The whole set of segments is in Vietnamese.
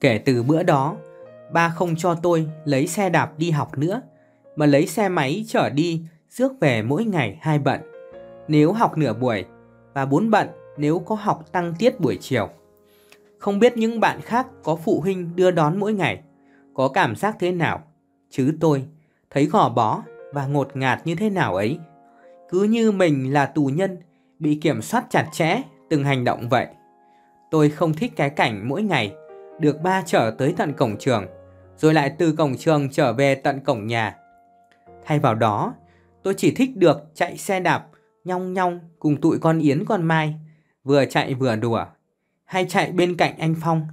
Kể từ bữa đó, ba không cho tôi lấy xe đạp đi học nữa, mà lấy xe máy chở đi rước về mỗi ngày hai bận. Nếu học nửa buổi và bốn bận nếu có học tăng tiết buổi chiều. Không biết những bạn khác có phụ huynh đưa đón mỗi ngày, có cảm giác thế nào, chứ tôi thấy gò bó và ngột ngạt như thế nào ấy. Cứ như mình là tù nhân bị kiểm soát chặt chẽ từng hành động vậy. Tôi không thích cái cảnh mỗi ngày được ba chở tới tận cổng trường, rồi lại từ cổng trường trở về tận cổng nhà. Thay vào đó, tôi chỉ thích được chạy xe đạp nhong nhong cùng tụi con Yến con Mai, vừa chạy vừa đùa, hay chạy bên cạnh anh Phong,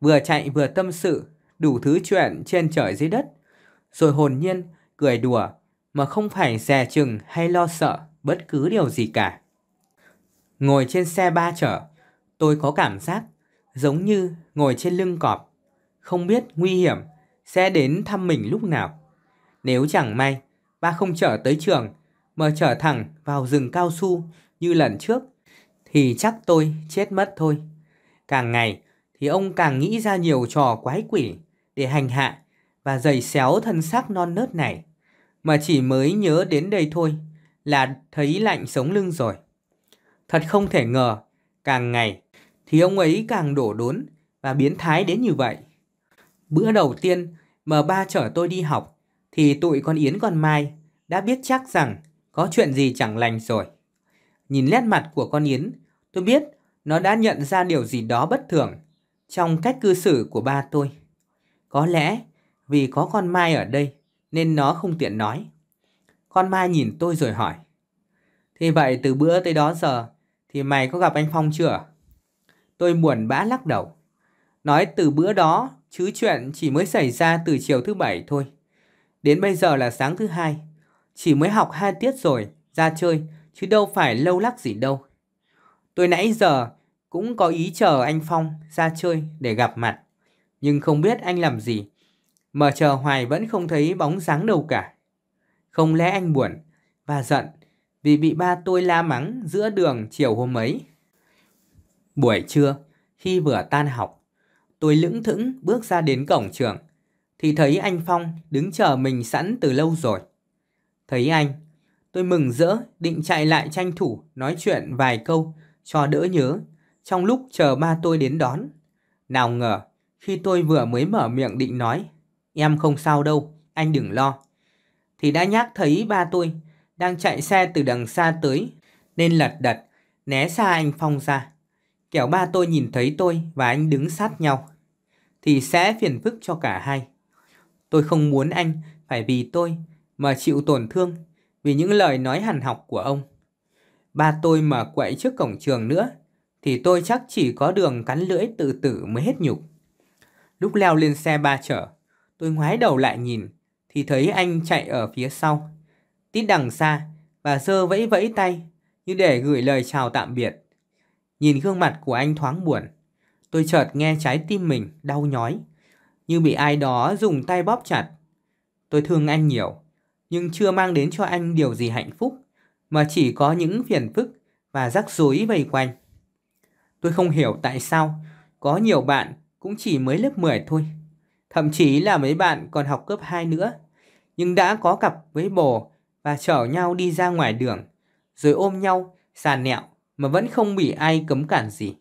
vừa chạy vừa tâm sự đủ thứ chuyện trên trời dưới đất, rồi hồn nhiên cười đùa mà không phải dè chừng hay lo sợ bất cứ điều gì cả. Ngồi trên xe ba chở, tôi có cảm giác giống như ngồi trên lưng cọp, không biết nguy hiểm sẽ đến thăm mình lúc nào. Nếu chẳng may ba không trở tới trường mà trở thẳng vào rừng cao su như lần trước thì chắc tôi chết mất thôi. Càng ngày thì ông càng nghĩ ra nhiều trò quái quỷ để hành hạ và giày xéo thân xác non nớt này. Mà chỉ mới nhớ đến đây thôi là thấy lạnh sống lưng rồi. Thật không thể ngờ, càng ngày thì ông ấy càng đổ đốn và biến thái đến như vậy. Bữa đầu tiên mà ba chở tôi đi học thì tụi con Yến con Mai đã biết chắc rằng có chuyện gì chẳng lành rồi. Nhìn nét mặt của con Yến, tôi biết nó đã nhận ra điều gì đó bất thường trong cách cư xử của ba tôi. Có lẽ vì có con Mai ở đây nên nó không tiện nói. Con Mai nhìn tôi rồi hỏi. Thế vậy từ bữa tới đó giờ thì mày có gặp anh Phong chưa? Tôi buồn bã lắc đầu. Nói từ bữa đó chứ chuyện chỉ mới xảy ra từ chiều thứ bảy thôi. Đến bây giờ là sáng thứ hai. Chỉ mới học hai tiết rồi, ra chơi, chứ đâu phải lâu lắc gì đâu. Tôi nãy giờ cũng có ý chờ anh Phong ra chơi để gặp mặt. Nhưng không biết anh làm gì. mở chờ hoài vẫn không thấy bóng dáng đâu cả. Không lẽ anh buồn và giận vì bị ba tôi la mắng giữa đường chiều hôm ấy. Buổi trưa, khi vừa tan học, tôi lững thững bước ra đến cổng trường, thì thấy anh Phong đứng chờ mình sẵn từ lâu rồi. Thấy anh, tôi mừng rỡ định chạy lại tranh thủ nói chuyện vài câu cho đỡ nhớ trong lúc chờ ba tôi đến đón. Nào ngờ, khi tôi vừa mới mở miệng định nói, em không sao đâu, anh đừng lo. Thì đã nhắc thấy ba tôi đang chạy xe từ đằng xa tới, nên lật đật, né xa anh Phong ra. Kẻo ba tôi nhìn thấy tôi và anh đứng sát nhau, thì sẽ phiền phức cho cả hai. Tôi không muốn anh phải vì tôi mà chịu tổn thương vì những lời nói hằn học của ông. Ba tôi mà quậy trước cổng trường nữa, thì tôi chắc chỉ có đường cắn lưỡi tự tử mới hết nhục. Lúc leo lên xe ba chở, tôi ngoái đầu lại nhìn, thì thấy anh chạy ở phía sau tít đằng xa và giơ vẫy vẫy tay như để gửi lời chào tạm biệt. Nhìn gương mặt của anh thoáng buồn, tôi chợt nghe trái tim mình đau nhói, như bị ai đó dùng tay bóp chặt. Tôi thương anh nhiều, nhưng chưa mang đến cho anh điều gì hạnh phúc, mà chỉ có những phiền phức và rắc rối vây quanh. Tôi không hiểu tại sao có nhiều bạn cũng chỉ mới lớp 10 thôi. Thậm chí là mấy bạn còn học cấp 2 nữa, nhưng đã có cặp với bồ và chở nhau đi ra ngoài đường, rồi ôm nhau, sàn nẹo mà vẫn không bị ai cấm cản gì.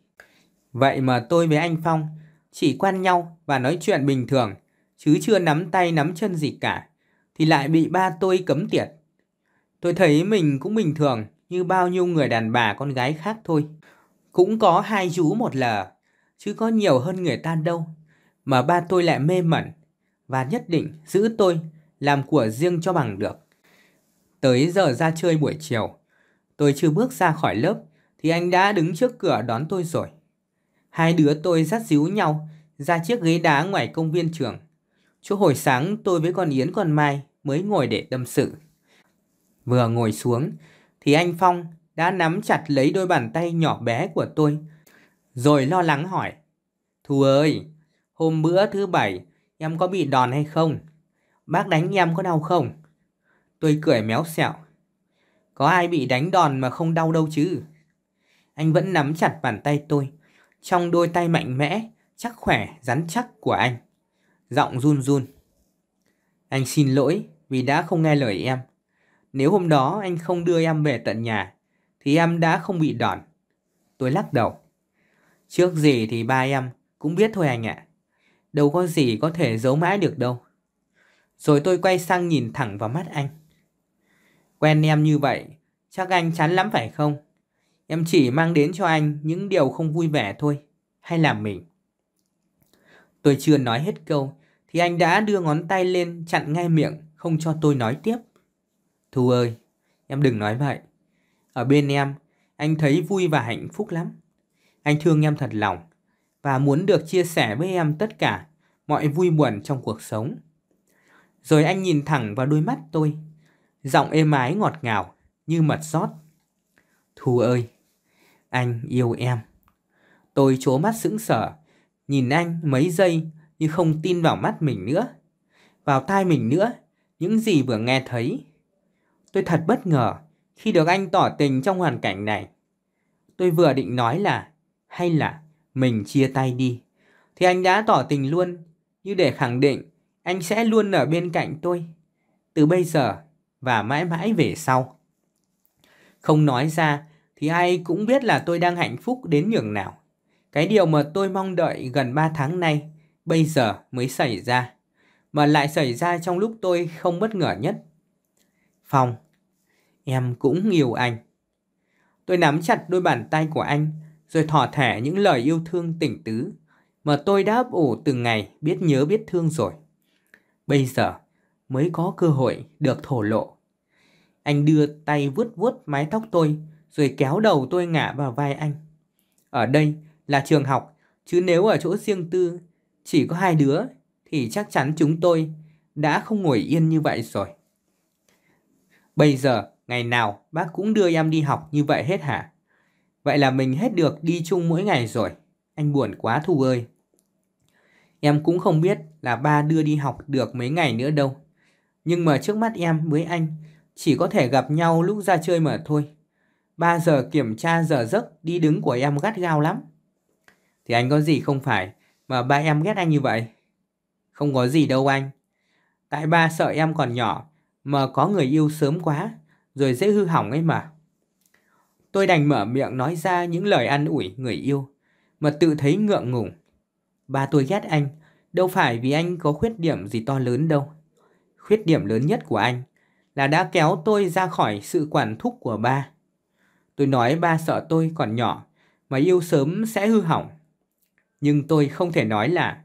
Vậy mà tôi với anh Phong chỉ quan nhau và nói chuyện bình thường, chứ chưa nắm tay nắm chân gì cả, thì lại bị ba tôi cấm tiệt. Tôi thấy mình cũng bình thường như bao nhiêu người đàn bà con gái khác thôi. Cũng có hai chú một lờ, chứ có nhiều hơn người ta đâu. Mà ba tôi lại mê mẩn và nhất định giữ tôi làm của riêng cho bằng được. Tới giờ ra chơi buổi chiều, tôi chưa bước ra khỏi lớp thì anh đã đứng trước cửa đón tôi rồi. Hai đứa tôi dắt díu nhau ra chiếc ghế đá ngoài công viên trường. Chỗ hồi sáng tôi với con Yến con Mai mới ngồi để tâm sự. Vừa ngồi xuống thì anh Phong đã nắm chặt lấy đôi bàn tay nhỏ bé của tôi rồi lo lắng hỏi. Thu ơi, hôm bữa thứ bảy em có bị đòn hay không? Bác đánh em có đau không? Tôi cười méo xẹo. Có ai bị đánh đòn mà không đau đâu chứ? Anh vẫn nắm chặt bàn tay tôi. Trong đôi tay mạnh mẽ, chắc khỏe, rắn chắc của anh. Giọng run run. Anh xin lỗi vì đã không nghe lời em. Nếu hôm đó anh không đưa em về tận nhà, thì em đã không bị đòn. Tôi lắc đầu. Trước gì thì ba em cũng biết thôi anh ạ. Đâu có gì có thể giấu mãi được đâu. Rồi tôi quay sang nhìn thẳng vào mắt anh. Quen em như vậy, chắc anh chán lắm phải không? Em chỉ mang đến cho anh những điều không vui vẻ thôi. Hay là mình? Tôi chưa nói hết câu, thì anh đã đưa ngón tay lên chặn ngay miệng, không cho tôi nói tiếp. Thu ơi, em đừng nói vậy. Ở bên em, anh thấy vui và hạnh phúc lắm. Anh thương em thật lòng và muốn được chia sẻ với em tất cả mọi vui buồn trong cuộc sống. Rồi anh nhìn thẳng vào đôi mắt tôi, giọng êm ái ngọt ngào như mật rót. Thu ơi, anh yêu em. Tôi chố mắt sững sờ, nhìn anh mấy giây như không tin vào mắt mình nữa. Vào tai mình nữa, những gì vừa nghe thấy. Tôi thật bất ngờ khi được anh tỏ tình trong hoàn cảnh này. Tôi vừa định nói là hay là mình chia tay đi. Thì anh đã tỏ tình luôn như để khẳng định anh sẽ luôn ở bên cạnh tôi. Từ bây giờ và mãi mãi về sau. Không nói ra thì ai cũng biết là tôi đang hạnh phúc đến nhường nào. Cái điều mà tôi mong đợi gần 3 tháng nay bây giờ mới xảy ra. Mà lại xảy ra trong lúc tôi không bất ngờ nhất. Phong, em cũng yêu anh. Tôi nắm chặt đôi bàn tay của anh rồi thỏ thẻ những lời yêu thương tỉnh tứ mà tôi đã ủ từng ngày biết nhớ biết thương rồi. Bây giờ mới có cơ hội được thổ lộ. Anh đưa tay vuốt vuốt mái tóc tôi rồi kéo đầu tôi ngã vào vai anh. Ở đây là trường học, chứ nếu ở chỗ riêng tư chỉ có hai đứa thì chắc chắn chúng tôi đã không ngồi yên như vậy rồi. Bây giờ, ngày nào bác cũng đưa em đi học như vậy hết hả? Vậy là mình hết được đi chung mỗi ngày rồi. Anh buồn quá Thu ơi. Em cũng không biết là ba đưa đi học được mấy ngày nữa đâu. Nhưng mà trước mắt em với anh chỉ có thể gặp nhau lúc ra chơi mà thôi. Ba giờ kiểm tra giờ giấc đi đứng của em gắt gao lắm. Thì anh có gì không phải mà ba em ghét anh như vậy? Không có gì đâu anh. Tại ba sợ em còn nhỏ mà có người yêu sớm quá rồi dễ hư hỏng ấy mà. Tôi đành mở miệng nói ra những lời ăn ủi người yêu mà tự thấy ngượng ngùng. Ba tôi ghét anh, đâu phải vì anh có khuyết điểm gì to lớn đâu. Khuyết điểm lớn nhất của anh là đã kéo tôi ra khỏi sự quản thúc của ba. Tôi nói ba sợ tôi còn nhỏ mà yêu sớm sẽ hư hỏng. Nhưng tôi không thể nói là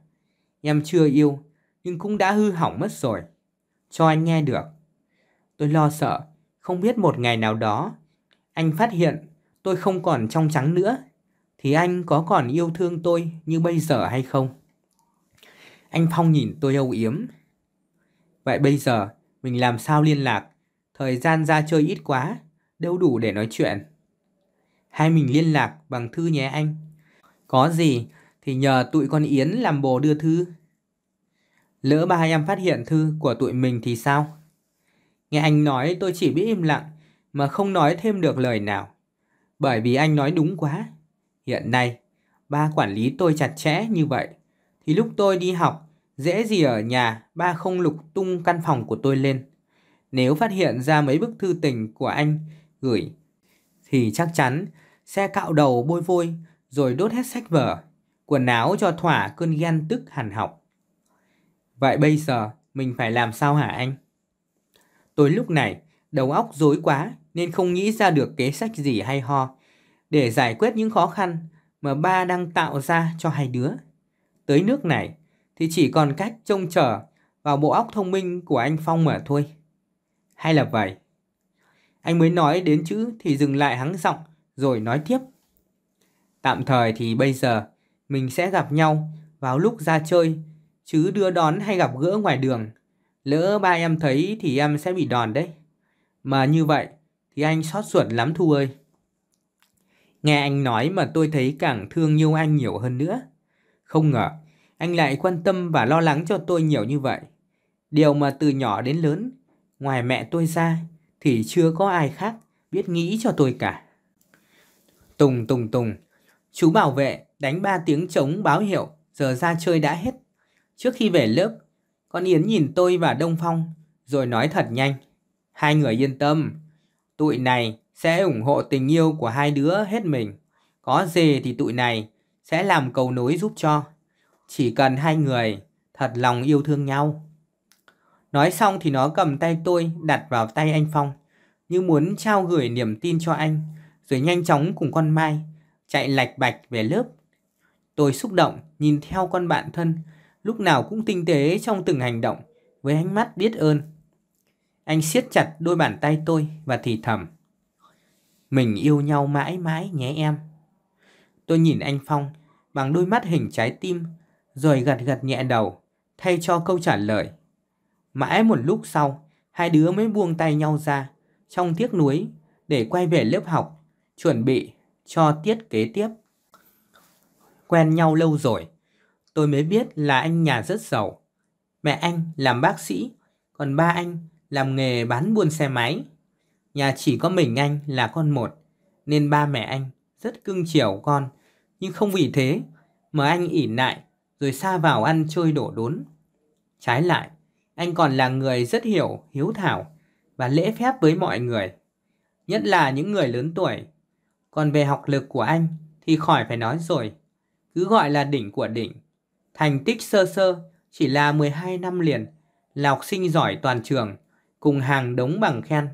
em chưa yêu nhưng cũng đã hư hỏng mất rồi. Cho anh nghe được. Tôi lo sợ không biết một ngày nào đó anh phát hiện tôi không còn trong trắng nữa thì anh có còn yêu thương tôi như bây giờ hay không? Anh Phong nhìn tôi âu yếm. Vậy bây giờ mình làm sao liên lạc? Thời gian ra chơi ít quá, đâu đủ để nói chuyện. Hai mình liên lạc bằng thư nhé anh. Có gì thì nhờ tụi con Yến làm bồ đưa thư. Lỡ ba em phát hiện thư của tụi mình thì sao? Nghe anh nói tôi chỉ biết im lặng mà không nói thêm được lời nào. Bởi vì anh nói đúng quá. Hiện nay, ba quản lý tôi chặt chẽ như vậy. Thì lúc tôi đi học, dễ gì ở nhà ba không lục tung căn phòng của tôi lên. Nếu phát hiện ra mấy bức thư tình của anh gửi, thì chắc chắn xe cạo đầu bôi vôi rồi đốt hết sách vở, quần áo cho thỏa cơn ghen tức hàn học. Vậy bây giờ mình phải làm sao hả anh? Tôi lúc này đầu óc rối quá nên không nghĩ ra được kế sách gì hay ho để giải quyết những khó khăn mà ba đang tạo ra cho hai đứa. Tới nước này thì chỉ còn cách trông chờ vào bộ óc thông minh của anh Phong mà thôi. Hay là vậy? Anh mới nói đến chữ thì dừng lại hắng giọng rồi nói tiếp. Tạm thời thì bây giờ mình sẽ gặp nhau vào lúc ra chơi chứ đưa đón hay gặp gỡ ngoài đường. Lỡ ba em thấy thì em sẽ bị đòn đấy. Mà như vậy thì anh xót ruột lắm Thu ơi. Nghe anh nói mà tôi thấy càng thương yêu anh nhiều hơn nữa. Không ngờ, anh lại quan tâm và lo lắng cho tôi nhiều như vậy. Điều mà từ nhỏ đến lớn, ngoài mẹ tôi ra, thì chưa có ai khác biết nghĩ cho tôi cả. Tùng tùng tùng, chú bảo vệ đánh ba tiếng trống báo hiệu, giờ ra chơi đã hết. Trước khi về lớp, con Yến nhìn tôi và Đông Phong rồi nói thật nhanh. Hai người yên tâm, tụi này sẽ ủng hộ tình yêu của hai đứa hết mình. Có gì thì tụi này sẽ làm cầu nối giúp cho. Chỉ cần hai người thật lòng yêu thương nhau. Nói xong thì nó cầm tay tôi đặt vào tay anh Phong, như muốn trao gửi niềm tin cho anh, rồi nhanh chóng cùng con Mai chạy lạch bạch về lớp. Tôi xúc động nhìn theo con bạn thân, lúc nào cũng tinh tế trong từng hành động, với ánh mắt biết ơn. Anh siết chặt đôi bàn tay tôi và thì thầm. Mình yêu nhau mãi mãi nhé em. Tôi nhìn anh Phong bằng đôi mắt hình trái tim, rồi gật gật nhẹ đầu, thay cho câu trả lời. Mãi một lúc sau, hai đứa mới buông tay nhau ra, trong tiếc nuối, để quay về lớp học, chuẩn bị cho tiết kế tiếp. Quen nhau lâu rồi, tôi mới biết là anh nhà rất giàu. Mẹ anh làm bác sĩ, còn ba anh làm nghề bán buôn xe máy. Nhà chỉ có mình anh là con một, nên ba mẹ anh rất cưng chiều con, nhưng không vì thế mà anh ỉ lại rồi xa vào ăn chơi đổ đốn. Trái lại, anh còn là người rất hiểu, hiếu thảo và lễ phép với mọi người, nhất là những người lớn tuổi. Còn về học lực của anh thì khỏi phải nói rồi, cứ gọi là đỉnh của đỉnh. Thành tích sơ sơ chỉ là 12 năm liền là học sinh giỏi toàn trường, cùng hàng đống bằng khen,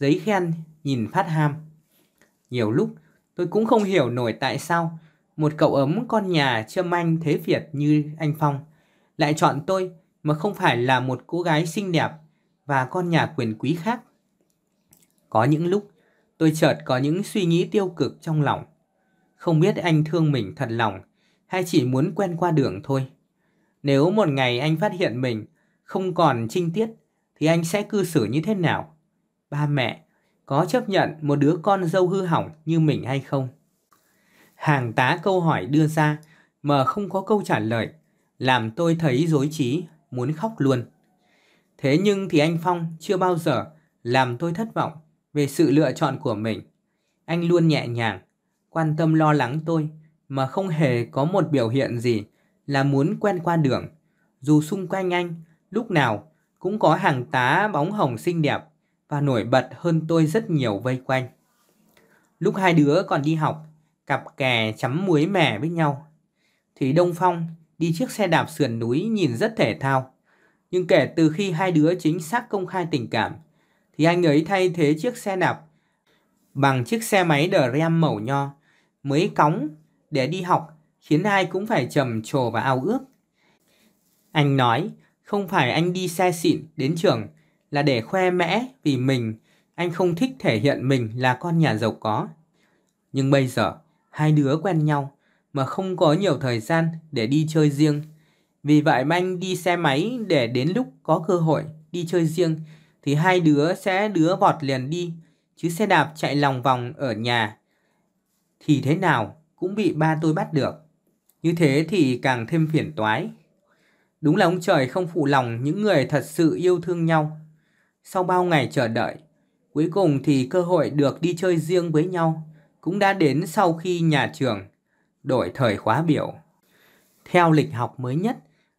giấy khen nhìn phát ham. Nhiều lúc tôi cũng không hiểu nổi tại sao một cậu ấm con nhà châm anh thế Việt như anh Phong lại chọn tôi mà không phải là một cô gái xinh đẹp và con nhà quyền quý khác. Có những lúc tôi chợt có những suy nghĩ tiêu cực trong lòng. Không biết anh thương mình thật lòng hay chỉ muốn quen qua đường thôi. Nếu một ngày anh phát hiện mình không còn trinh tiết thì anh sẽ cư xử như thế nào? Ba mẹ có chấp nhận một đứa con dâu hư hỏng như mình hay không? Hàng tá câu hỏi đưa ra mà không có câu trả lời, làm tôi thấy dối trí, muốn khóc luôn. Thế nhưng thì anh Phong chưa bao giờ làm tôi thất vọng về sự lựa chọn của mình. Anh luôn nhẹ nhàng, quan tâm lo lắng tôi mà không hề có một biểu hiện gì là muốn quen qua đường. Dù xung quanh anh lúc nào cũng có hàng tá bóng hồng xinh đẹp và nổi bật hơn tôi rất nhiều vây quanh. Lúc hai đứa còn đi học, cặp kè chấm muối mẻ với nhau, thì Đông Phong đi chiếc xe đạp sườn núi nhìn rất thể thao. Nhưng kể từ khi hai đứa chính xác công khai tình cảm, thì anh ấy thay thế chiếc xe đạp bằng chiếc xe máy đờ rem màu nho, mới cóng để đi học, khiến ai cũng phải trầm trồ và ao ước. Anh nói, không phải anh đi xe xịn đến trường là để khoe mẽ vì mình, anh không thích thể hiện mình là con nhà giàu có. Nhưng bây giờ, hai đứa quen nhau mà không có nhiều thời gian để đi chơi riêng. Vì vậy mà anh đi xe máy để đến lúc có cơ hội đi chơi riêng thì hai đứa sẽ đứa vọt liền đi, chứ xe đạp chạy lòng vòng ở nhà thì thế nào cũng bị ba tôi bắt được. Như thế thì càng thêm phiền toái. Đúng là ông trời không phụ lòng những người thật sự yêu thương nhau. Sau bao ngày chờ đợi, cuối cùng thì cơ hội được đi chơi riêng với nhau cũng đã đến sau khi nhà trường đổi thời khóa biểu. Theo lịch học mới nhất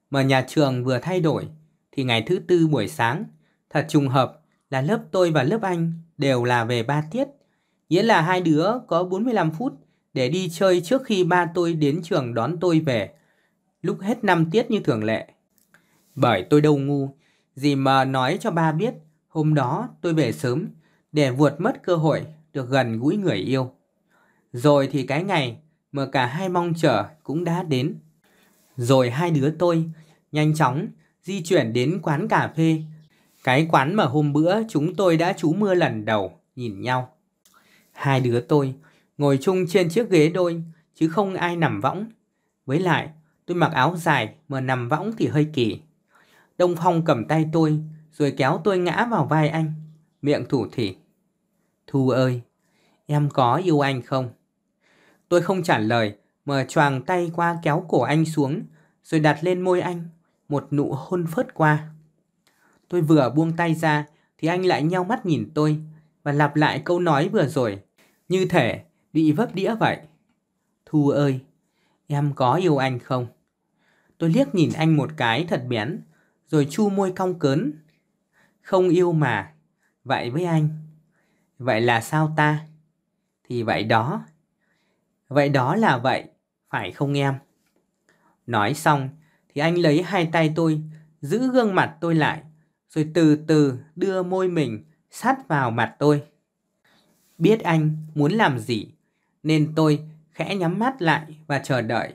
mà nhà trường vừa thay đổi thì ngày thứ tư buổi sáng, thật trùng hợp là lớp tôi và lớp anh đều là về ba tiết. Nghĩa là hai đứa có 45 phút để đi chơi trước khi ba tôi đến trường đón tôi về, lúc hết năm tiết như thường lệ. Bởi tôi đâu ngu, gì mà nói cho ba biết hôm đó tôi về sớm để vượt mất cơ hội được gần gũi người yêu. Rồi thì cái ngày mà cả hai mong chờ cũng đã đến. Rồi hai đứa tôi nhanh chóng di chuyển đến quán cà phê, cái quán mà hôm bữa chúng tôi đã trú mưa lần đầu nhìn nhau. Hai đứa tôi ngồi chung trên chiếc ghế đôi chứ không ai nằm võng. Với lại, tôi mặc áo dài mà nằm võng thì hơi kỳ. Đông Phong cầm tay tôi rồi kéo tôi ngã vào vai anh, miệng thủ thỉ. Thu ơi, em có yêu anh không? Tôi không trả lời mà choàng tay qua kéo cổ anh xuống rồi đặt lên môi anh một nụ hôn phớt qua. Tôi vừa buông tay ra thì anh lại nheo mắt nhìn tôi và lặp lại câu nói vừa rồi như thể bị vấp đĩa vậy. Thu ơi, em có yêu anh không? Tôi liếc nhìn anh một cái thật bén, rồi chu môi cong cớn. Không yêu mà, vậy với anh. Vậy là sao ta? Thì vậy đó. Vậy đó là vậy, phải không em? Nói xong thì anh lấy hai tay tôi, giữ gương mặt tôi lại, rồi từ từ đưa môi mình sát vào mặt tôi. Biết anh muốn làm gì, nên tôi khẽ nhắm mắt lại và chờ đợi.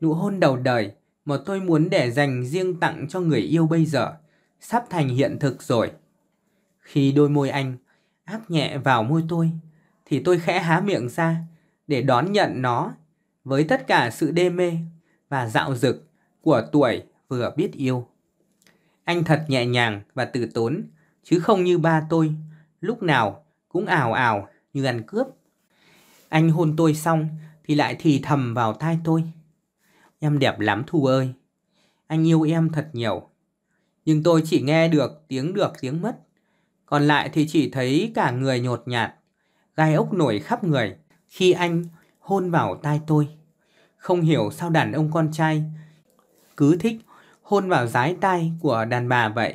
Nụ hôn đầu đời mà tôi muốn để dành riêng tặng cho người yêu bây giờ sắp thành hiện thực rồi. Khi đôi môi anh áp nhẹ vào môi tôi thì tôi khẽ há miệng ra để đón nhận nó với tất cả sự đê mê và dạo dực của tuổi vừa biết yêu. Anh thật nhẹ nhàng và từ tốn, chứ không như ba tôi, lúc nào cũng ảo ảo như ăn cướp. Anh hôn tôi xong thì lại thì thầm vào tai tôi. Em đẹp lắm Thu ơi, anh yêu em thật nhiều. Nhưng tôi chỉ nghe được tiếng được tiếng mất. Còn lại thì chỉ thấy cả người nhột nhạt, gai ốc nổi khắp người khi anh hôn vào tai tôi. Không hiểu sao đàn ông con trai cứ thích hôn vào dái tai của đàn bà vậy.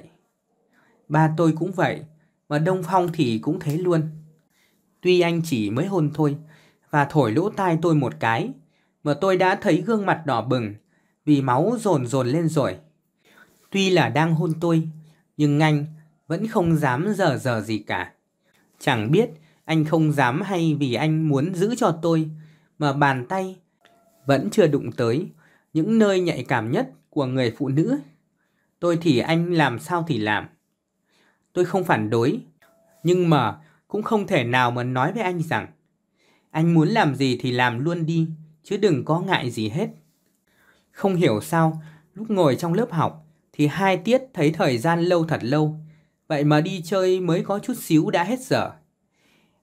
Ba tôi cũng vậy, mà Đông Phong thì cũng thế luôn. Tuy anh chỉ mới hôn thôi và thổi lỗ tai tôi một cái, mà tôi đã thấy gương mặt đỏ bừng vì máu dồn dồn lên rồi. Tuy là đang hôn tôi, nhưng anh vẫn không dám giờ giờ gì cả. Chẳng biết anh không dám hay vì anh muốn giữ cho tôi, mà bàn tay vẫn chưa đụng tới những nơi nhạy cảm nhất của người phụ nữ. Tôi thì anh làm sao thì làm. Tôi không phản đối, nhưng mà cũng không thể nào mà nói với anh rằng anh muốn làm gì thì làm luôn đi, chứ đừng có ngại gì hết. Không hiểu sao, lúc ngồi trong lớp học thì hai tiết thấy thời gian lâu thật lâu, vậy mà đi chơi mới có chút xíu đã hết giờ.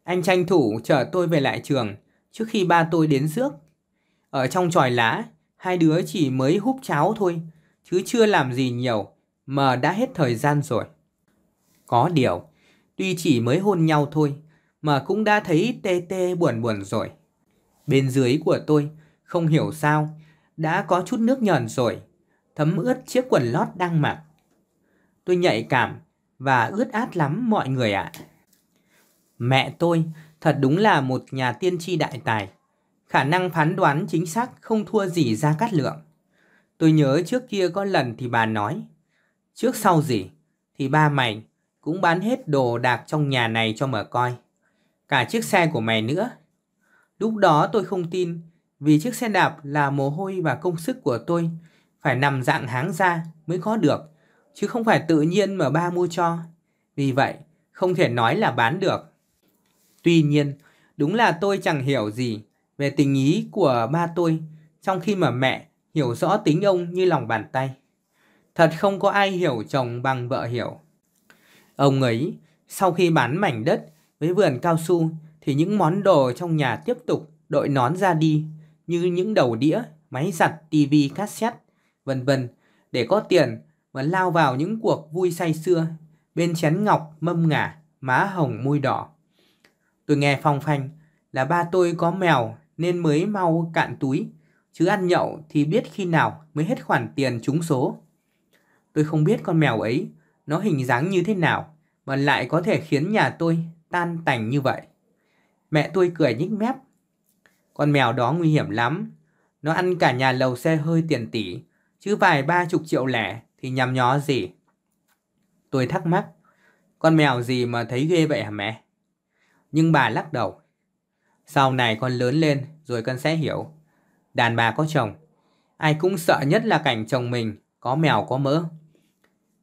Anh tranh thủ chở tôi về lại trường trước khi ba tôi đến rước. Ở trong tròi lá, hai đứa chỉ mới húp cháo thôi, chứ chưa làm gì nhiều mà đã hết thời gian rồi. Có điều, tuy chỉ mới hôn nhau thôi mà cũng đã thấy tê tê buồn buồn rồi. Bên dưới của tôi, không hiểu sao, đã có chút nước nhờn rồi, thấm ướt chiếc quần lót đang mặc. Tôi nhạy cảm và ướt át lắm mọi người ạ. Mẹ tôi thật đúng là một nhà tiên tri đại tài. Khả năng phán đoán chính xác không thua gì ra cát lượng. Tôi nhớ trước kia có lần thì bà nói, trước sau gì thì ba mày cũng bán hết đồ đạc trong nhà này cho mở coi. Cả chiếc xe của mày nữa. Lúc đó tôi không tin vì chiếc xe đạp là mồ hôi và công sức của tôi phải nằm dạng háng ra mới có được chứ không phải tự nhiên mà ba mua cho. Vì vậy, không thể nói là bán được. Tuy nhiên, đúng là tôi chẳng hiểu gì về tình ý của ba tôi trong khi mà mẹ hiểu rõ tính ông như lòng bàn tay. Thật không có ai hiểu chồng bằng vợ hiểu. Ông ấy, sau khi bán mảnh đất với vườn cao su thì những món đồ trong nhà tiếp tục đội nón ra đi như những đầu đĩa, máy giặt, tivi, cassette, vân vân để có tiền mà lao vào những cuộc vui say xưa bên chén ngọc mâm ngả, má hồng môi đỏ. Tôi nghe phong phanh là ba tôi có mèo nên mới mau cạn túi chứ ăn nhậu thì biết khi nào mới hết khoản tiền trúng số. Tôi không biết con mèo ấy nó hình dáng như thế nào mà lại có thể khiến nhà tôi tan tành như vậy. Mẹ tôi cười nhích mép. Con mèo đó nguy hiểm lắm. Nó ăn cả nhà lầu xe hơi tiền tỷ, chứ vài ba chục triệu lẻ thì nhằm nhó gì. Tôi thắc mắc, con mèo gì mà thấy ghê vậy hả mẹ? Nhưng bà lắc đầu. Sau này con lớn lên rồi con sẽ hiểu. Đàn bà có chồng, ai cũng sợ nhất là cảnh chồng mình có mèo có mỡ.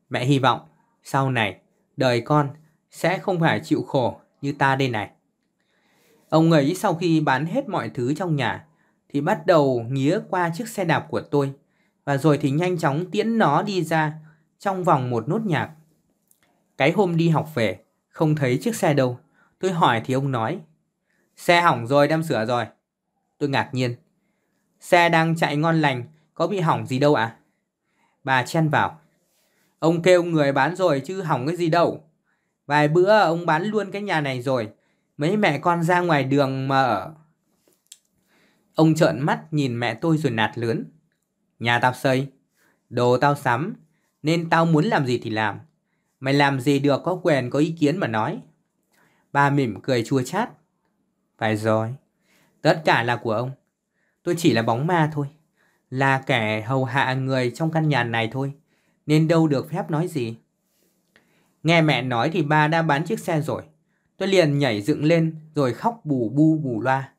Mẹ hy vọng sau này đời con sẽ không phải chịu khổ như ta đây này. Ông ấy sau khi bán hết mọi thứ trong nhà thì bắt đầu nghía qua chiếc xe đạp của tôi và rồi thì nhanh chóng tiễn nó đi ra trong vòng một nốt nhạc. Cái hôm đi học về, không thấy chiếc xe đâu. Tôi hỏi thì ông nói, xe hỏng rồi đem sửa rồi. Tôi ngạc nhiên, Xe đang chạy ngon lành, có bị hỏng gì đâu ạ? À? Bà chen vào. Ông kêu người bán rồi chứ hỏng cái gì đâu. Vài bữa ông bán luôn cái nhà này rồi. Mấy mẹ con ra ngoài đường mà ở. Ông trợn mắt nhìn mẹ tôi rồi nạt lớn. Nhà tao xây, Đồ tao sắm, nên tao muốn làm gì thì làm. Mày làm gì được có quyền có ý kiến mà nói. bà mỉm cười chua chát. Phải rồi, tất cả là của ông. Tôi chỉ là bóng ma thôi. Là kẻ hầu hạ người trong căn nhà này thôi. Nên đâu được phép nói gì. Nghe mẹ nói thì ba đã bán chiếc xe rồi. Tôi liền nhảy dựng lên rồi khóc bù bu bù loa.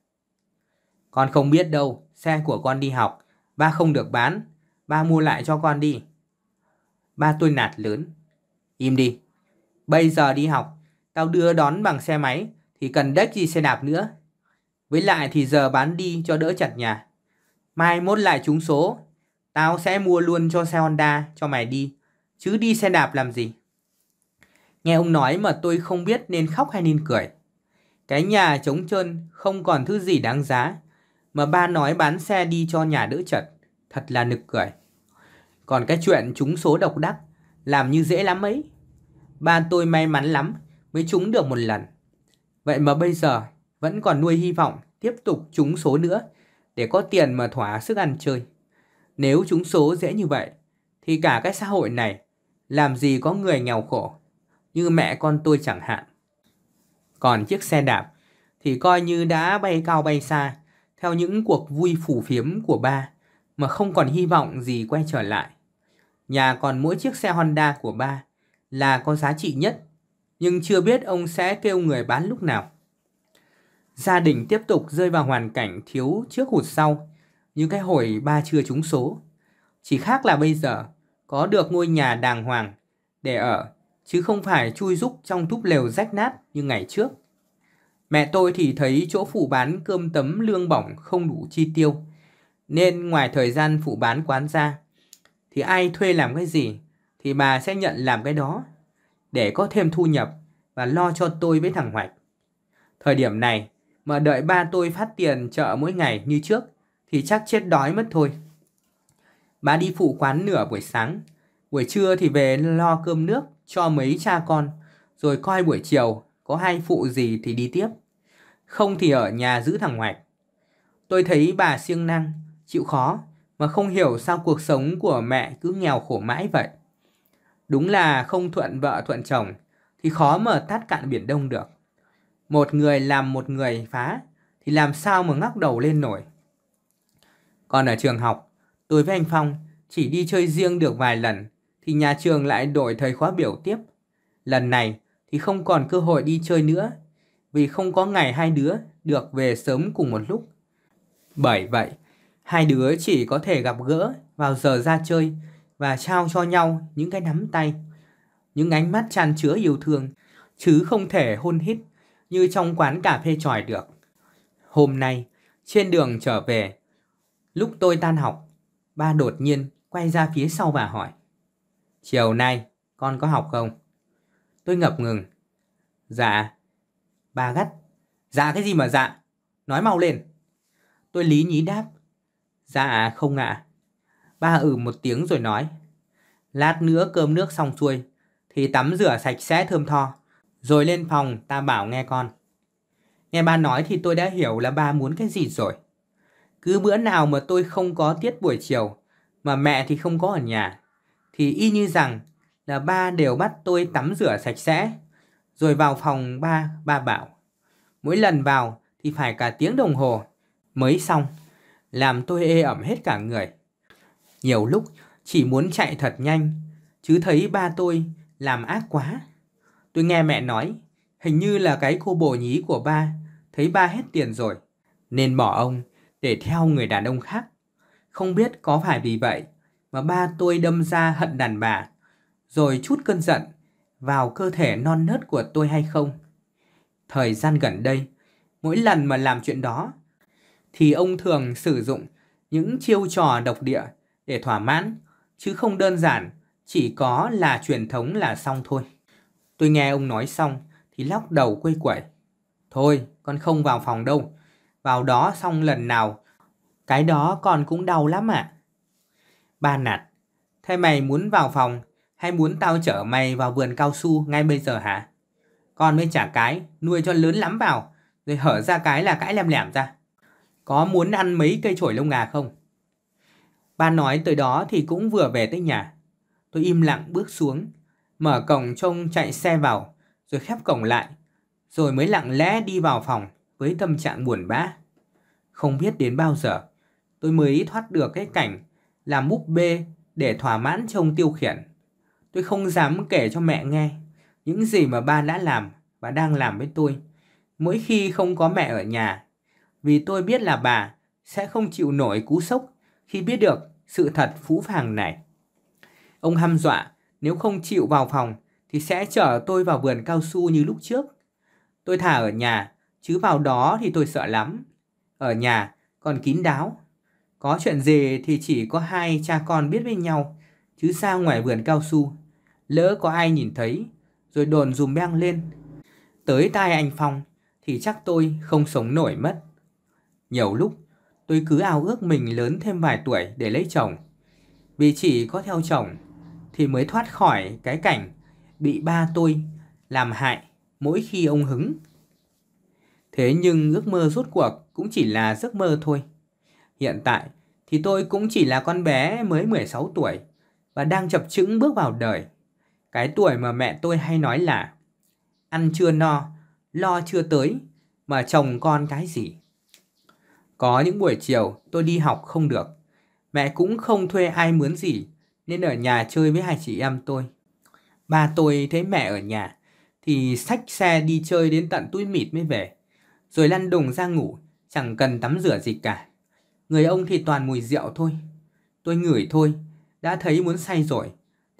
Con không biết đâu, xe của con đi học, ba không được bán, ba mua lại cho con đi. Ba tôi nạt lớn. Im đi, bây giờ đi học, tao đưa đón bằng xe máy thì cần đếch gì xe đạp nữa. Với lại thì giờ bán đi cho đỡ chặt nhà. Mai mốt lại trúng số, tao sẽ mua luôn cho xe Honda cho mày đi, chứ đi xe đạp làm gì. Nghe ông nói mà tôi không biết nên khóc hay nên cười. Cái nhà trống trơn không còn thứ gì đáng giá, mà ba nói bán xe đi cho nhà đỡ chật, thật là nực cười. Còn cái chuyện trúng số độc đắc, làm như dễ lắm ấy. Ba tôi may mắn lắm mới trúng được một lần. Vậy mà bây giờ vẫn còn nuôi hy vọng tiếp tục trúng số nữa để có tiền mà thỏa sức ăn chơi. Nếu trúng số dễ như vậy thì cả cái xã hội này làm gì có người nghèo khổ như mẹ con tôi chẳng hạn. Còn chiếc xe đạp thì coi như đã bay cao bay xa theo những cuộc vui phủ phiếm của ba mà không còn hy vọng gì quay trở lại. Nhà còn mỗi chiếc xe Honda của ba là có giá trị nhất, nhưng chưa biết ông sẽ kêu người bán lúc nào. Gia đình tiếp tục rơi vào hoàn cảnh thiếu trước hụt sau, như cái hồi ba chưa trúng số. Chỉ khác là bây giờ có được ngôi nhà đàng hoàng để ở, chứ không phải chui rúc trong túp lều rách nát như ngày trước. Mẹ tôi thì thấy chỗ phụ bán cơm tấm lương bổng không đủ chi tiêu, nên ngoài thời gian phụ bán quán ra, thì ai thuê làm cái gì thì bà sẽ nhận làm cái đó để có thêm thu nhập và lo cho tôi với thằng Hoạch. Thời điểm này mà đợi ba tôi phát tiền chợ mỗi ngày như trước thì chắc chết đói mất thôi. Bà đi phụ quán nửa buổi sáng, buổi trưa thì về lo cơm nước cho mấy cha con, rồi coi buổi chiều có hai phụ gì thì đi tiếp. Không thì ở nhà giữ thằng Hoạch. Tôi thấy bà siêng năng, chịu khó mà không hiểu sao cuộc sống của mẹ cứ nghèo khổ mãi vậy. Đúng là không thuận vợ thuận chồng thì khó mà tát cạn biển đông được. Một người làm một người phá thì làm sao mà ngóc đầu lên nổi. Còn ở trường học, tôi với anh Phong chỉ đi chơi riêng được vài lần thì nhà trường lại đổi thời khóa biểu tiếp. Lần này thì không còn cơ hội đi chơi nữa vì không có ngày hai đứa được về sớm cùng một lúc. Bởi vậy, hai đứa chỉ có thể gặp gỡ vào giờ ra chơi và trao cho nhau những cái nắm tay, những ánh mắt tràn chứa yêu thương, chứ không thể hôn hít như trong quán cà phê tròi được. Hôm nay, trên đường trở về, lúc tôi tan học, ba đột nhiên quay ra phía sau và hỏi. Chiều nay, con có học không? Tôi ngập ngừng. Dạ. Ba gắt. Dạ cái gì mà dạ? Nói mau lên. Tôi lý nhí đáp. Dạ không ạ. À. Ba ừ một tiếng rồi nói. Lát nữa cơm nước xong xuôi, thì tắm rửa sạch sẽ thơm tho. Rồi lên phòng, ta bảo nghe con. Nghe ba nói thì tôi đã hiểu là ba muốn cái gì rồi. Cứ bữa nào mà tôi không có tiết buổi chiều, mà mẹ thì không có ở nhà, thì y như rằng là ba đều bắt tôi tắm rửa sạch sẽ rồi vào phòng ba ba bảo, mỗi lần vào thì phải cả tiếng đồng hồ mới xong, làm tôi ê ẩm hết cả người nhiều lúc chỉ muốn chạy thật nhanh, chứ thấy ba tôi làm ác quá. Tôi nghe mẹ nói, hình như là cái cô bồ nhí của ba thấy ba hết tiền rồi, nên bỏ ông để theo người đàn ông khác. Không biết có phải vì vậy mà ba tôi đâm ra hận đàn bà, rồi chút cơn giận vào cơ thể non nớt của tôi hay không? Thời gian gần đây, mỗi lần mà làm chuyện đó, thì ông thường sử dụng những chiêu trò độc địa để thỏa mãn, chứ không đơn giản chỉ có là truyền thống là xong thôi. Tôi nghe ông nói xong thì lóc đầu quây quẩy. Thôi, con không vào phòng đâu. Vào đó xong lần nào, cái đó con cũng đau lắm ạ. À. ba nạt, thế mày muốn vào phòng hay muốn tao chở mày vào vườn cao su ngay bây giờ hả? Con mới trả cái, nuôi cho lớn lắm vào. Rồi hở ra cái là cãi lem lẻm ra. Có muốn ăn mấy cây chổi lông gà không? Ba nói tới đó thì cũng vừa về tới nhà. Tôi im lặng bước xuống, mở cổng trông chạy xe vào, rồi khép cổng lại, rồi mới lặng lẽ đi vào phòng với tâm trạng buồn bã. Không biết đến bao giờ, tôi mới thoát được cái cảnh làm búp bê để thỏa mãn trông tiêu khiển. Tôi không dám kể cho mẹ nghe những gì mà ba đã làm và đang làm với tôi mỗi khi không có mẹ ở nhà vì tôi biết là bà sẽ không chịu nổi cú sốc khi biết được sự thật phũ phàng này. Ông hăm dọa nếu không chịu vào phòng thì sẽ chở tôi vào vườn cao su như lúc trước. Tôi thả ở nhà, chứ vào đó thì tôi sợ lắm. Ở nhà còn kín đáo. Có chuyện gì thì chỉ có hai cha con biết với nhau, chứ ra ngoài vườn cao su. Lỡ có ai nhìn thấy, rồi đồn dùm beng lên. Tới tai anh Phong thì chắc tôi không sống nổi mất. Nhiều lúc tôi cứ ao ước mình lớn thêm vài tuổi để lấy chồng. Vì chỉ có theo chồng thì mới thoát khỏi cái cảnh bị ba tôi làm hại mỗi khi ông hứng. Thế nhưng ước mơ rốt cuộc cũng chỉ là giấc mơ thôi. Hiện tại thì tôi cũng chỉ là con bé mới 16 tuổi và đang chập chững bước vào đời. Cái tuổi mà mẹ tôi hay nói là ăn chưa no, lo chưa tới mà chồng con cái gì. Có những buổi chiều tôi đi học không được. Mẹ cũng không thuê ai mướn gì nên ở nhà chơi với hai chị em tôi. Ba tôi thấy mẹ ở nhà thì xách xe đi chơi đến tận túi mịt mới về. Rồi lăn đùng ra ngủ, chẳng cần tắm rửa gì cả. Người ông thì toàn mùi rượu thôi. Tôi ngửi thôi, đã thấy muốn say rồi,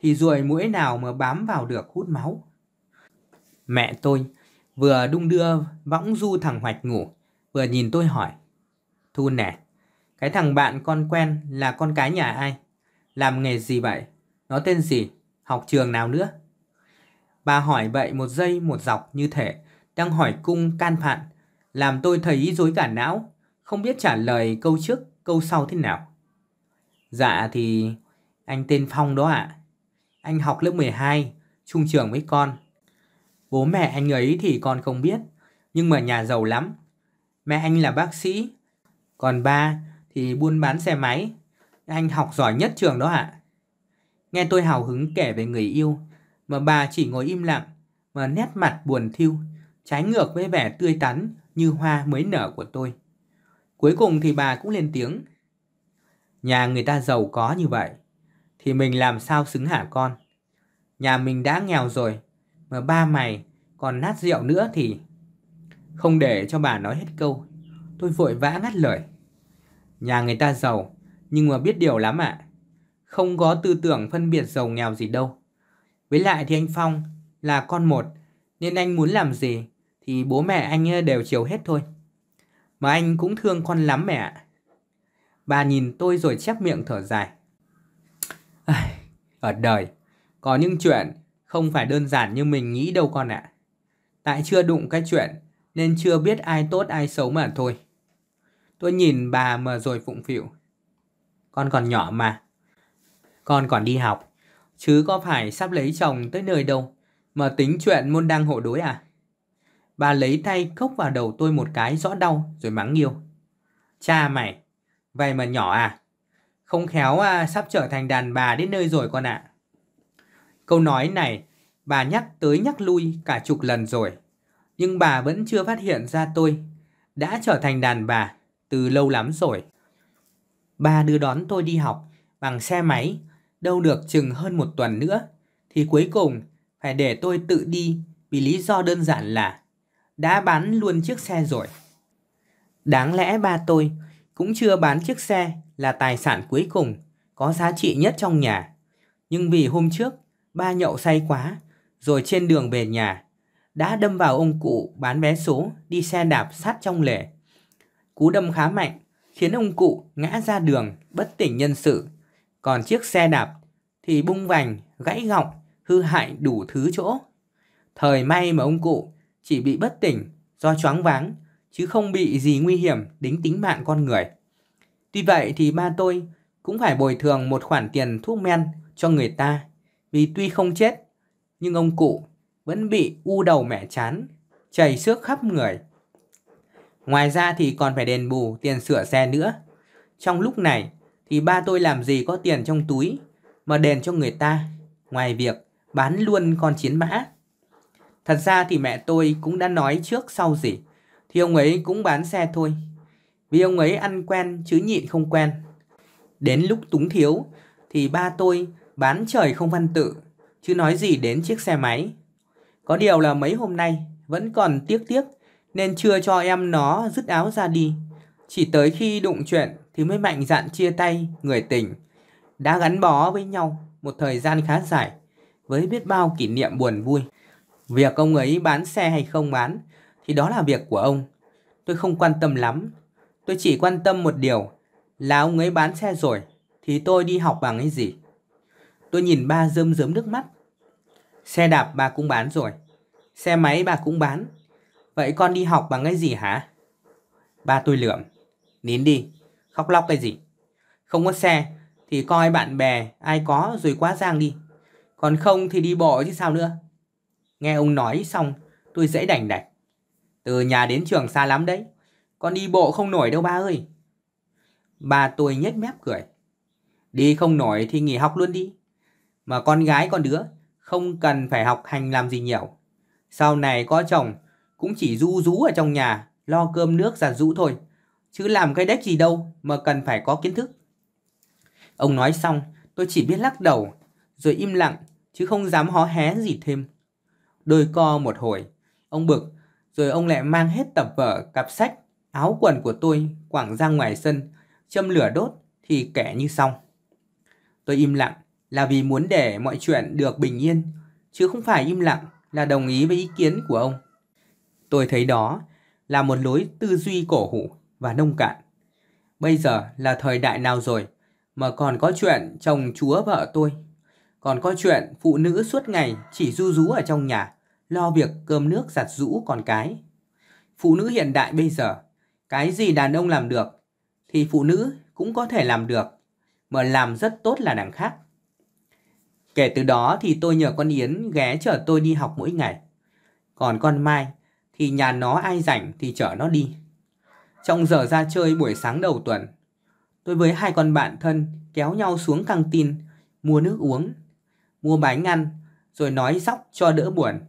thì ruồi mũi nào mà bám vào được hút máu. Mẹ tôi vừa đung đưa võng du thằng Hoạch ngủ, vừa nhìn tôi hỏi. Thu nè, cái thằng bạn con quen là con cái nhà ai? Làm nghề gì vậy? Nó tên gì? Học trường nào nữa? Bà hỏi vậy một giây một dọc như thể đang hỏi cung can phạn, làm tôi thấy rối cả não, không biết trả lời câu trước, câu sau thế nào. Dạ thì anh tên Phong đó ạ. Anh học lớp 12, trung trường với con. Bố mẹ anh ấy thì con không biết, nhưng mà nhà giàu lắm. Mẹ anh là bác sĩ, còn ba thì buôn bán xe máy. Anh học giỏi nhất trường đó ạ. Nghe tôi hào hứng kể về người yêu, mà bà chỉ ngồi im lặng, mà nét mặt buồn thiêu, trái ngược với vẻ tươi tắn như hoa mới nở của tôi. Cuối cùng thì bà cũng lên tiếng. Nhà người ta giàu có như vậy, thì mình làm sao xứng hả con? Nhà mình đã nghèo rồi, mà ba mày còn nát rượu nữa thì... Không để cho bà nói hết câu, tôi vội vã ngắt lời. Nhà người ta giàu, nhưng mà biết điều lắm ạ. Không có tư tưởng phân biệt giàu nghèo gì đâu. Với lại thì anh Phong là con một, nên anh muốn làm gì thì bố mẹ anh đều chiều hết thôi. Mà anh cũng thương con lắm mẹ ạ. Bà nhìn tôi rồi chép miệng thở dài. Ở đời, có những chuyện không phải đơn giản như mình nghĩ đâu con ạ. Tại chưa đụng cái chuyện nên chưa biết ai tốt ai xấu mà thôi. Tôi nhìn bà mà rồi phụng phịu. Con còn nhỏ mà. Con còn đi học. Chứ có phải sắp lấy chồng tới nơi đâu mà tính chuyện môn đăng hộ đối à? Bà lấy tay cốc vào đầu tôi một cái rõ đau rồi mắng yêu. Cha mày, vậy mà nhỏ à? Không khéo à, sắp trở thành đàn bà đến nơi rồi con ạ. À. Câu nói này bà nhắc tới nhắc lui cả chục lần rồi. Nhưng bà vẫn chưa phát hiện ra tôi đã trở thành đàn bà từ lâu lắm rồi. Bà đưa đón tôi đi học bằng xe máy, đâu được chừng hơn một tuần nữa thì cuối cùng, phải để tôi tự đi vì lý do đơn giản là đã bán luôn chiếc xe rồi. Đáng lẽ ba tôi cũng chưa bán chiếc xe là tài sản cuối cùng có giá trị nhất trong nhà. Nhưng vì hôm trước, ba nhậu say quá, rồi trên đường về nhà, đã đâm vào ông cụ bán vé số đi xe đạp sát trong lề. Cú đâm khá mạnh khiến ông cụ ngã ra đường bất tỉnh nhân sự. Còn chiếc xe đạp thì bung vành, gãy gọng, hư hại đủ thứ chỗ. Thời may mà ông cụ chỉ bị bất tỉnh do choáng váng chứ không bị gì nguy hiểm đến tính mạng con người. Tuy vậy thì ba tôi cũng phải bồi thường một khoản tiền thuốc men cho người ta vì tuy không chết nhưng ông cụ vẫn bị u đầu mẹ chán, chảy xước khắp người. Ngoài ra thì còn phải đền bù tiền sửa xe nữa. Trong lúc này, thì ba tôi làm gì có tiền trong túi mà đền cho người ta ngoài việc bán luôn con chiến mã. Thật ra thì mẹ tôi cũng đã nói trước sau gì, thì ông ấy cũng bán xe thôi. Vì ông ấy ăn quen chứ nhịn không quen. Đến lúc túng thiếu, thì ba tôi bán trời không văn tự, chứ nói gì đến chiếc xe máy. Có điều là mấy hôm nay vẫn còn tiếc tiếc nên chưa cho em nó dứt áo ra đi. Chỉ tới khi đụng chuyện thì mới mạnh dạn chia tay, người tình. Đã gắn bó với nhau một thời gian khá dài, với biết bao kỷ niệm buồn vui. Việc ông ấy bán xe hay không bán thì đó là việc của ông. Tôi không quan tâm lắm. Tôi chỉ quan tâm một điều, là ông ấy bán xe rồi thì tôi đi học bằng cái gì. Tôi nhìn ba rơm rớm nước mắt. Xe đạp bà cũng bán rồi. Xe máy bà cũng bán. Vậy con đi học bằng cái gì hả? Ba tôi lượm. Nín đi. Khóc lóc cái gì? Không có xe, thì coi bạn bè, ai có rồi quá giang đi. Còn không thì đi bộ chứ sao nữa. Nghe ông nói xong, tôi dễ đành đạch. Từ nhà đến trường xa lắm đấy. Con đi bộ không nổi đâu ba ơi. Ba tôi nhếch mép cười. Đi không nổi thì nghỉ học luôn đi. Mà con gái con đứa không cần phải học hành làm gì nhiều. Sau này có chồng cũng chỉ du rú ở trong nhà lo cơm nước giặt rũ thôi. Chứ làm cái đếch gì đâu mà cần phải có kiến thức. Ông nói xong tôi chỉ biết lắc đầu rồi im lặng chứ không dám hó hé gì thêm. Đôi co một hồi, ông bực rồi ông lại mang hết tập vở, cặp sách, áo quần của tôi quảng ra ngoài sân, châm lửa đốt thì kẻ như xong. Tôi im lặng là vì muốn để mọi chuyện được bình yên, chứ không phải im lặng là đồng ý với ý kiến của ông. Tôi thấy đó là một lối tư duy cổ hủ và nông cạn. Bây giờ là thời đại nào rồi mà còn có chuyện chồng chúa vợ tôi. Còn có chuyện phụ nữ suốt ngày chỉ du rú ở trong nhà, lo việc cơm nước giặt rũ con cái. Phụ nữ hiện đại bây giờ, cái gì đàn ông làm được thì phụ nữ cũng có thể làm được, mà làm rất tốt là đằng khác. Kể từ đó thì tôi nhờ con Yến ghé chở tôi đi học mỗi ngày. Còn con Mai thì nhà nó ai rảnh thì chở nó đi. Trong giờ ra chơi buổi sáng đầu tuần, tôi với hai con bạn thân kéo nhau xuống căng tin, mua nước uống, mua bánh ăn, rồi nói sóc cho đỡ buồn.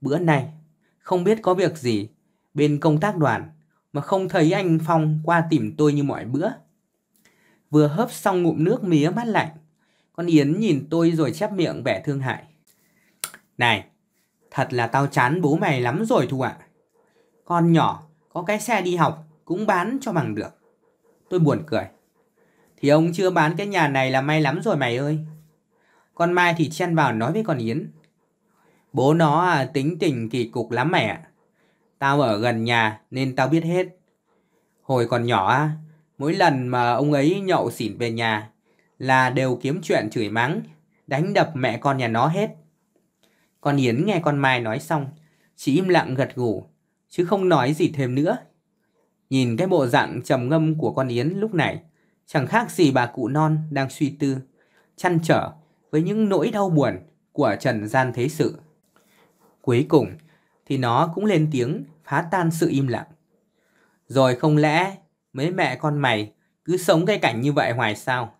Bữa nay không biết có việc gì, bên công tác đoàn mà không thấy anh Phong qua tìm tôi như mọi bữa. Vừa hớp xong ngụm nước mía mát lạnh, con Yến nhìn tôi rồi chép miệng vẻ thương hại. Này, thật là tao chán bố mày lắm rồi Thu ạ. Con nhỏ, có cái xe đi học cũng bán cho bằng được. Tôi buồn cười. Thì ông chưa bán cái nhà này là may lắm rồi mày ơi. Con Mai thì chen vào nói với con Yến. Bố nó à, tính tình kỳ cục lắm mẹ ạ. Tao ở gần nhà nên tao biết hết. Hồi còn nhỏ à, mỗi lần mà ông ấy nhậu xỉn về nhà là đều kiếm chuyện chửi mắng, đánh đập mẹ con nhà nó hết. Con Yến nghe con Mai nói xong, chỉ im lặng gật gù, chứ không nói gì thêm nữa. Nhìn cái bộ dạng trầm ngâm của con Yến lúc này, chẳng khác gì bà cụ non đang suy tư, chăn trở với những nỗi đau buồn của trần gian thế sự. Cuối cùng thì nó cũng lên tiếng phá tan sự im lặng. Rồi không lẽ mấy mẹ con mày cứ sống cái cảnh như vậy hoài sao?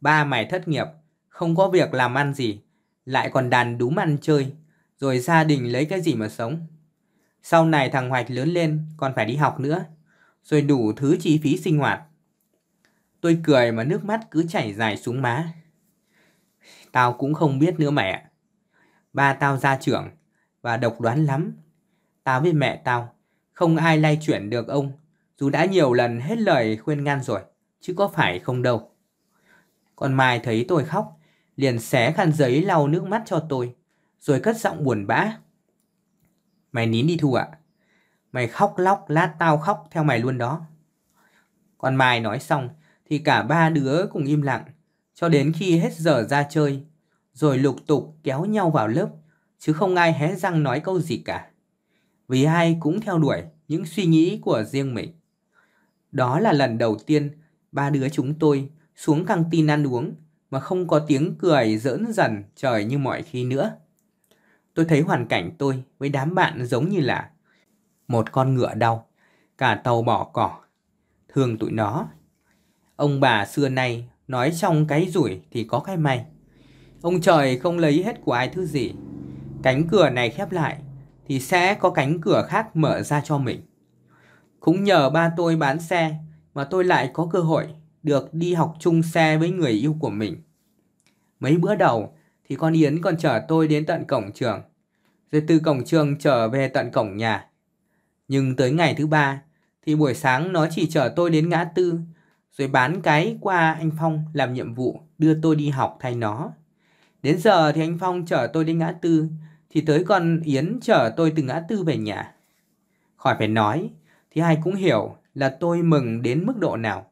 Ba mày thất nghiệp, không có việc làm ăn gì, lại còn đàn đúm ăn chơi, rồi gia đình lấy cái gì mà sống? Sau này thằng Hoạch lớn lên còn phải đi học nữa, rồi đủ thứ chi phí sinh hoạt. Tôi cười mà nước mắt cứ chảy dài xuống má. Tao cũng không biết nữa mẹ. Ba tao ra trưởng và độc đoán lắm. Tao với mẹ tao, không ai lay chuyển được ông, dù đã nhiều lần hết lời khuyên ngăn rồi, chứ có phải không đâu. Còn Mai thấy tôi khóc, liền xé khăn giấy lau nước mắt cho tôi, rồi cất giọng buồn bã. Mày nín đi Thu ạ. Mày khóc lóc, lát tao khóc theo mày luôn đó. Còn Mai nói xong, thì cả ba đứa cùng im lặng, cho đến khi hết giờ ra chơi, rồi lục tục kéo nhau vào lớp, chứ không ai hé răng nói câu gì cả. Vì ai cũng theo đuổi những suy nghĩ của riêng mình. Đó là lần đầu tiên ba đứa chúng tôi xuống căng tin ăn uống mà không có tiếng cười giỡn dần trời như mọi khi nữa. Tôi thấy hoàn cảnh tôi với đám bạn giống như là một con ngựa đau, cả tàu bỏ cỏ, thương tụi nó. Ông bà xưa nay nói trong cái rủi thì có cái may. Ông trời không lấy hết của ai thứ gì. Cánh cửa này khép lại thì sẽ có cánh cửa khác mở ra cho mình. Cũng nhờ ba tôi bán xe mà tôi lại có cơ hội được đi học chung xe với người yêu của mình. Mấy bữa đầu thì con Yến còn chở tôi đến tận cổng trường, rồi từ cổng trường trở về tận cổng nhà. Nhưng tới ngày thứ ba thì buổi sáng nó chỉ chở tôi đến ngã tư, rồi bán cái qua anh Phong làm nhiệm vụ đưa tôi đi học thay nó. Đến giờ thì anh Phong chở tôi đến ngã tư, thì tới con Yến chở tôi từ ngã tư về nhà. Khỏi phải nói, thì ai cũng hiểu là tôi mừng đến mức độ nào.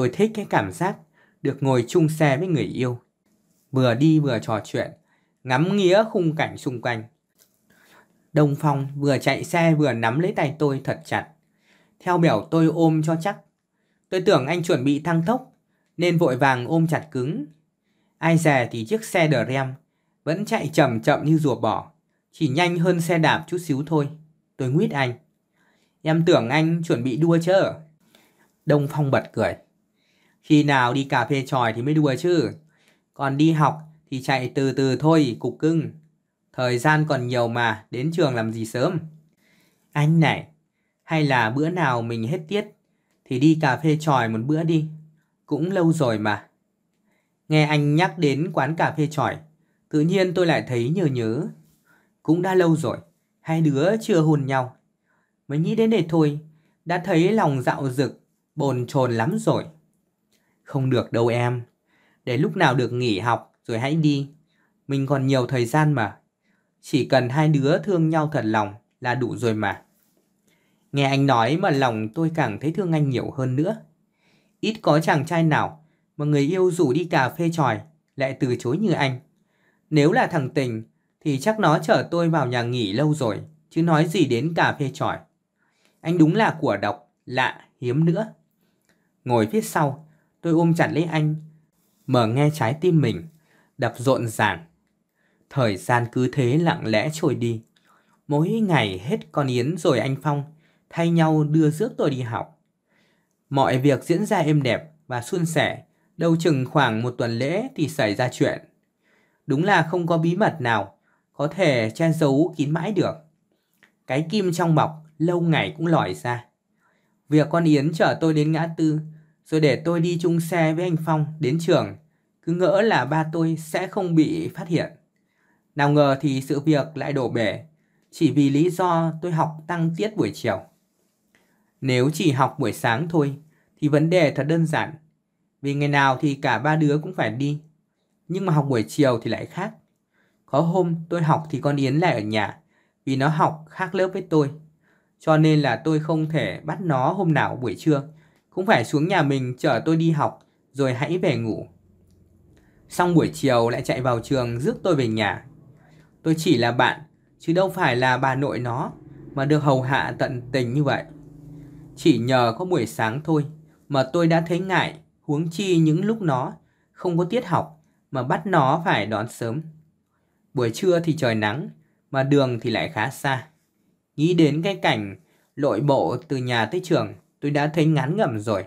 Tôi thích cái cảm giác được ngồi chung xe với người yêu. Vừa đi vừa trò chuyện, ngắm nghía khung cảnh xung quanh. Đông Phong vừa chạy xe vừa nắm lấy tay tôi thật chặt. Theo biểu tôi ôm cho chắc. Tôi tưởng anh chuẩn bị thăng tốc, nên vội vàng ôm chặt cứng. Ai dè thì chiếc xe đờ rem vẫn chạy chậm chậm như rùa bỏ chỉ nhanh hơn xe đạp chút xíu thôi. Tôi nguyết anh. Em tưởng anh chuẩn bị đua chứ. Đông Phong bật cười. Khi nào đi cà phê tròi thì mới đùa chứ. Còn đi học thì chạy từ từ thôi, cục cưng. Thời gian còn nhiều mà, đến trường làm gì sớm. Anh này, hay là bữa nào mình hết tiết thì đi cà phê tròi một bữa đi. Cũng lâu rồi mà. Nghe anh nhắc đến quán cà phê tròi, tự nhiên tôi lại thấy nhớ nhớ. Cũng đã lâu rồi, hai đứa chưa hôn nhau. Mới nghĩ đến đây thôi, đã thấy lòng dạo rực, bồn chồn lắm rồi. Không được đâu em, để lúc nào được nghỉ học rồi hãy đi. Mình còn nhiều thời gian mà. Chỉ cần hai đứa thương nhau thật lòng là đủ rồi mà. Nghe anh nói mà lòng tôi càng thấy thương anh nhiều hơn nữa. Ít có chàng trai nào mà người yêu rủ đi cà phê tròi lại từ chối như anh. Nếu là thằng tình thì chắc nó chở tôi vào nhà nghỉ lâu rồi, chứ nói gì đến cà phê tròi. Anh đúng là của độc, lạ, hiếm nữa. Ngồi phía sau, tôi ôm chặt lấy anh, mở nghe trái tim mình, đập rộn ràng. Thời gian cứ thế lặng lẽ trôi đi. Mỗi ngày hết con Yến rồi anh Phong thay nhau đưa rước tôi đi học. Mọi việc diễn ra êm đẹp và suôn sẻ, đâu chừng khoảng một tuần lễ thì xảy ra chuyện. Đúng là không có bí mật nào có thể che giấu kín mãi được. Cái kim trong bọc lâu ngày cũng lòi ra. Việc con Yến chở tôi đến ngã tư, rồi để tôi đi chung xe với anh Phong đến trường, cứ ngỡ là ba tôi sẽ không bị phát hiện. Nào ngờ thì sự việc lại đổ bể, chỉ vì lý do tôi học tăng tiết buổi chiều. Nếu chỉ học buổi sáng thôi, thì vấn đề thật đơn giản. Vì ngày nào thì cả ba đứa cũng phải đi. Nhưng mà học buổi chiều thì lại khác. Có hôm tôi học thì con Yến lại ở nhà, vì nó học khác lớp với tôi. Cho nên là tôi không thể bắt nó hôm nào buổi trưa. Cũng phải xuống nhà mình chở tôi đi học rồi hãy về ngủ. Xong buổi chiều lại chạy vào trường rước tôi về nhà. Tôi chỉ là bạn, chứ đâu phải là bà nội nó mà được hầu hạ tận tình như vậy. Chỉ nhờ có buổi sáng thôi mà tôi đã thấy ngại huống chi những lúc nó không có tiết học mà bắt nó phải đón sớm. Buổi trưa thì trời nắng mà đường thì lại khá xa. Nghĩ đến cái cảnh lội bộ từ nhà tới trường, tôi đã thấy ngán ngẩm rồi.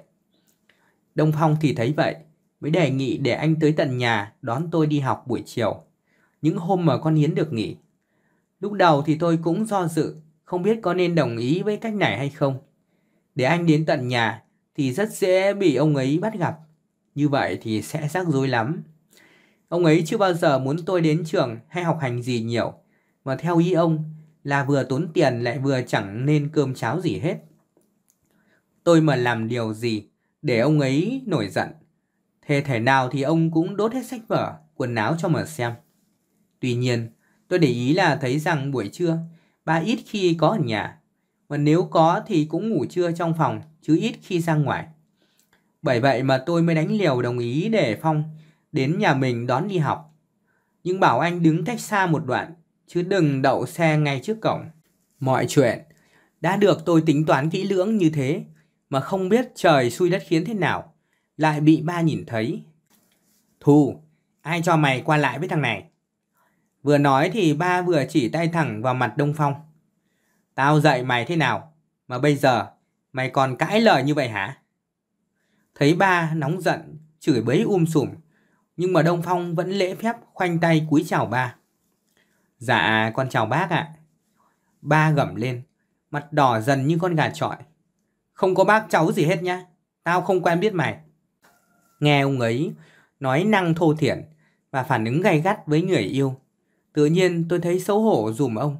Đông Phong thì thấy vậy, mới đề nghị để anh tới tận nhà đón tôi đi học buổi chiều. Những hôm mà con Hiến được nghỉ. Lúc đầu thì tôi cũng do dự, không biết có nên đồng ý với cách này hay không. Để anh đến tận nhà thì rất dễ bị ông ấy bắt gặp. Như vậy thì sẽ rắc rối lắm. Ông ấy chưa bao giờ muốn tôi đến trường hay học hành gì nhiều. Mà theo ý ông là vừa tốn tiền lại vừa chẳng nên cơm cháo gì hết. Tôi mà làm điều gì để ông ấy nổi giận. Thế thể nào thì ông cũng đốt hết sách vở, quần áo cho mà xem. Tuy nhiên, tôi để ý là thấy rằng buổi trưa, bà ít khi có ở nhà. Mà nếu có thì cũng ngủ trưa trong phòng, chứ ít khi ra ngoài. Bởi vậy mà tôi mới đánh liều đồng ý để Phong đến nhà mình đón đi học. Nhưng bảo anh đứng cách xa một đoạn chứ đừng đậu xe ngay trước cổng. Mọi chuyện đã được tôi tính toán kỹ lưỡng như thế mà không biết trời xui đất khiến thế nào, lại bị ba nhìn thấy. Thù, ai cho mày qua lại với thằng này? Vừa nói thì ba vừa chỉ tay thẳng vào mặt Đông Phong. Tao dạy mày thế nào, mà bây giờ mày còn cãi lời như vậy hả? Thấy ba nóng giận, chửi bới um sùm, nhưng mà Đông Phong vẫn lễ phép khoanh tay cúi chào ba. Dạ, con chào bác ạ. Ba gầm lên, mặt đỏ dần như con gà trọi. Không có bác cháu gì hết nhá, tao không quen biết mày. Nghe ông ấy nói năng thô thiển và phản ứng gay gắt với người yêu. Tự nhiên tôi thấy xấu hổ dùm ông.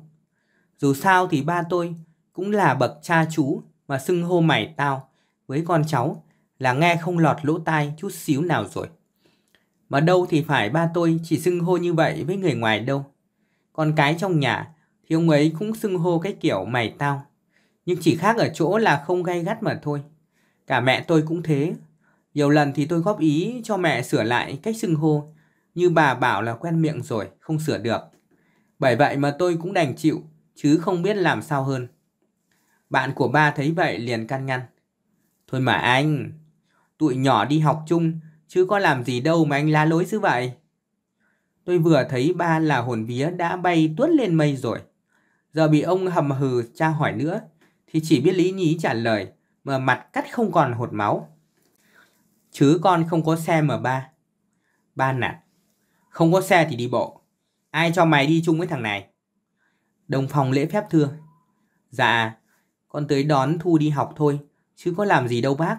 Dù sao thì ba tôi cũng là bậc cha chú mà xưng hô mày tao với con cháu là nghe không lọt lỗ tai chút xíu nào rồi. Mà đâu thì phải ba tôi chỉ xưng hô như vậy với người ngoài đâu. Con cái trong nhà thì ông ấy cũng xưng hô cái kiểu mày tao. Nhưng chỉ khác ở chỗ là không gay gắt mà thôi. Cả mẹ tôi cũng thế. Nhiều lần thì tôi góp ý cho mẹ sửa lại cách xưng hô. Như bà bảo là quen miệng rồi, không sửa được. Bởi vậy mà tôi cũng đành chịu, chứ không biết làm sao hơn. Bạn của ba thấy vậy liền can ngăn. Thôi mà anh, tụi nhỏ đi học chung, chứ có làm gì đâu mà anh la lối dữ vậy. Tôi vừa thấy ba là hồn vía đã bay tuốt lên mây rồi. Giờ bị ông hầm hừ tra hỏi nữa, thì chỉ biết lý nhí trả lời, mà mặt cắt không còn hột máu. Chứ con không có xe mà ba. Ba nạt. Không có xe thì đi bộ. Ai cho mày đi chung với thằng này? Đồng phòng lễ phép thưa. Dạ, con tới đón Thu đi học thôi, chứ có làm gì đâu bác.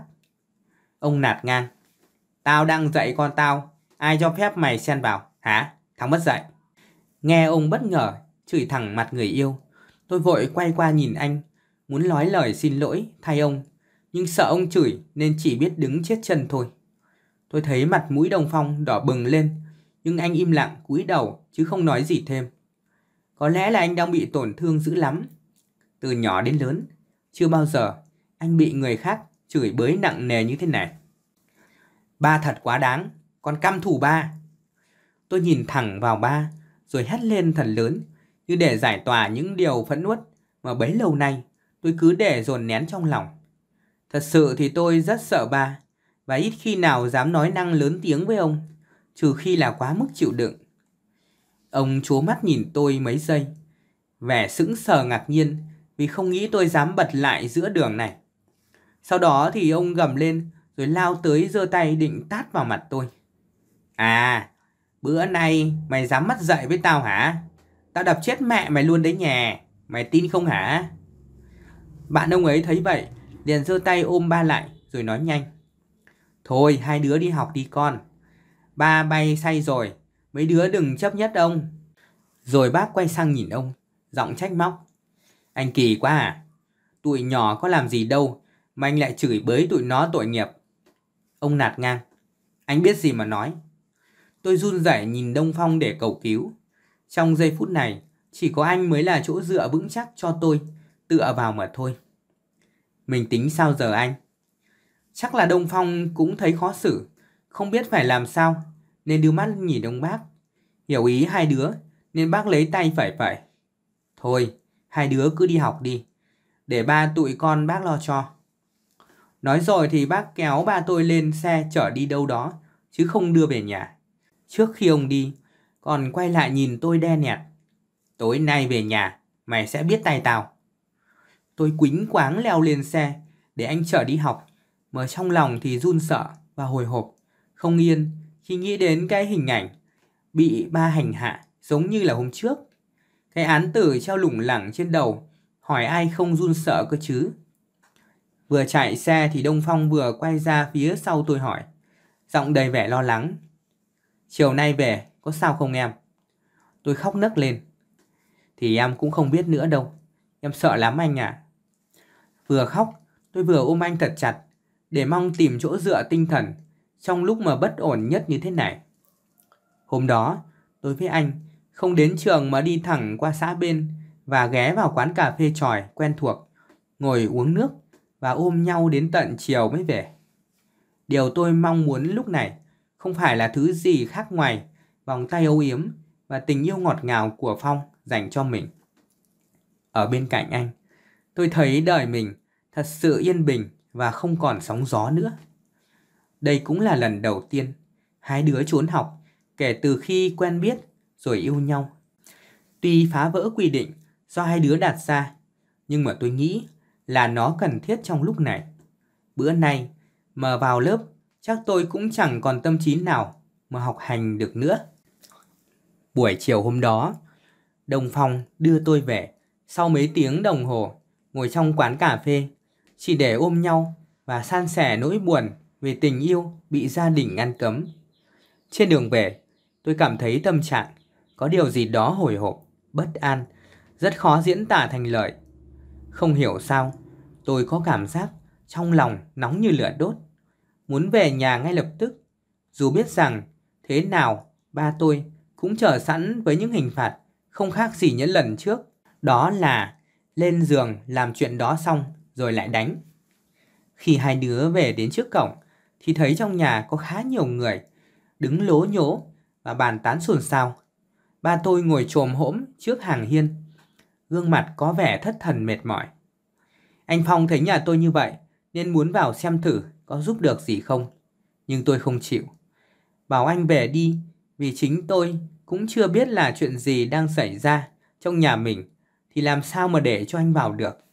Ông nạt ngang. Tao đang dạy con tao, ai cho phép mày xen vào, hả? Thằng mất dạy. Nghe ông bất ngờ, chửi thẳng mặt người yêu. Tôi vội quay qua nhìn anh, muốn nói lời xin lỗi thay ông. Nhưng sợ ông chửi nên chỉ biết đứng chết chân thôi. Tôi thấy mặt mũi đồng phong đỏ bừng lên, nhưng anh im lặng cúi đầu chứ không nói gì thêm. Có lẽ là anh đang bị tổn thương dữ lắm. Từ nhỏ đến lớn, chưa bao giờ anh bị người khác chửi bới nặng nề như thế này. Ba thật quá đáng, con căm thủ ba. Tôi nhìn thẳng vào ba, rồi hét lên thật lớn, như để giải tỏa những điều phẫn uất mà bấy lâu nay tôi cứ để dồn nén trong lòng. Thật sự thì tôi rất sợ ba, và ít khi nào dám nói năng lớn tiếng với ông, trừ khi là quá mức chịu đựng. Ông chố mắt nhìn tôi mấy giây, vẻ sững sờ ngạc nhiên vì không nghĩ tôi dám bật lại giữa đường này. Sau đó thì ông gầm lên rồi lao tới giơ tay định tát vào mặt tôi. À, bữa nay mày dám mắt dậy với tao hả? Tao đập chết mẹ mày luôn đấy nhè, mày tin không hả? Bạn ông ấy thấy vậy, liền giơ tay ôm ba lại rồi nói nhanh. Thôi hai đứa đi học đi con. Ba bay say rồi, mấy đứa đừng chấp nhất ông. Rồi bác quay sang nhìn ông, giọng trách móc. Anh kỳ quá à, tụi nhỏ có làm gì đâu mà anh lại chửi bới tụi nó tội nghiệp. Ông nạt ngang. Anh biết gì mà nói. Tôi run rẩy nhìn Đông Phong để cầu cứu. Trong giây phút này, chỉ có anh mới là chỗ dựa vững chắc cho tôi, tựa vào mà thôi. Mình tính sao giờ anh? Chắc là Đông Phong cũng thấy khó xử, không biết phải làm sao, nên đưa mắt nhìn ông bác. Hiểu ý hai đứa, nên bác lấy tay phải phải. Thôi, hai đứa cứ đi học đi, để ba tụi con bác lo cho. Nói rồi thì bác kéo ba tôi lên xe chở đi đâu đó, chứ không đưa về nhà. Trước khi ông đi, còn quay lại nhìn tôi đe nẹt. Tối nay về nhà, mày sẽ biết tay tao. Tôi quính quáng leo lên xe để anh chở đi học, mà trong lòng thì run sợ và hồi hộp, không yên khi nghĩ đến cái hình ảnh bị ba hành hạ giống như là hôm trước. Cái án tử treo lủng lẳng trên đầu, hỏi ai không run sợ cơ chứ. Vừa chạy xe thì Đông Phong vừa quay ra phía sau tôi hỏi, giọng đầy vẻ lo lắng. Chiều nay về, có sao không em? Tôi khóc nấc lên. Thì em cũng không biết nữa đâu, em sợ lắm anh à. Vừa khóc, tôi vừa ôm anh thật chặt, để mong tìm chỗ dựa tinh thần trong lúc mà bất ổn nhất như thế này. Hôm đó, tôi với anh không đến trường mà đi thẳng qua xã bên và ghé vào quán cà phê tròi quen thuộc, ngồi uống nước và ôm nhau đến tận chiều mới về. Điều tôi mong muốn lúc này không phải là thứ gì khác ngoài vòng tay âu yếm và tình yêu ngọt ngào của Phong dành cho mình. Ở bên cạnh anh, tôi thấy đời mình thật sự yên bình và không còn sóng gió nữa. Đây cũng là lần đầu tiên hai đứa trốn học kể từ khi quen biết rồi yêu nhau. Tuy phá vỡ quy định do hai đứa đặt ra, nhưng mà tôi nghĩ là nó cần thiết trong lúc này. Bữa nay, Mà vào lớp, chắc tôi cũng chẳng còn tâm trí nào mà học hành được nữa. Buổi chiều hôm đó, Đồng Phong đưa tôi về sau mấy tiếng đồng hồ ngồi trong quán cà phê chỉ để ôm nhau và san sẻ nỗi buồn về tình yêu bị gia đình ngăn cấm. Trên đường về, tôi cảm thấy tâm trạng có điều gì đó hồi hộp, bất an, rất khó diễn tả thành lời. Không hiểu sao, tôi có cảm giác trong lòng nóng như lửa đốt, muốn về nhà ngay lập tức, dù biết rằng thế nào ba tôi cũng chờ sẵn với những hình phạt không khác gì những lần trước. Đó là lên giường làm chuyện đó xong rồi lại đánh. Khi hai đứa về đến trước cổng thì thấy trong nhà có khá nhiều người đứng lố nhố và bàn tán xôn xao. Ba tôi ngồi trồm hỗm trước hàng hiên, gương mặt có vẻ thất thần mệt mỏi. Anh Phong thấy nhà tôi như vậy nên muốn vào xem thử có giúp được gì không. Nhưng tôi không chịu. Bảo anh về đi vì chính tôi cũng chưa biết là chuyện gì đang xảy ra trong nhà mình thì làm sao mà để cho anh vào được.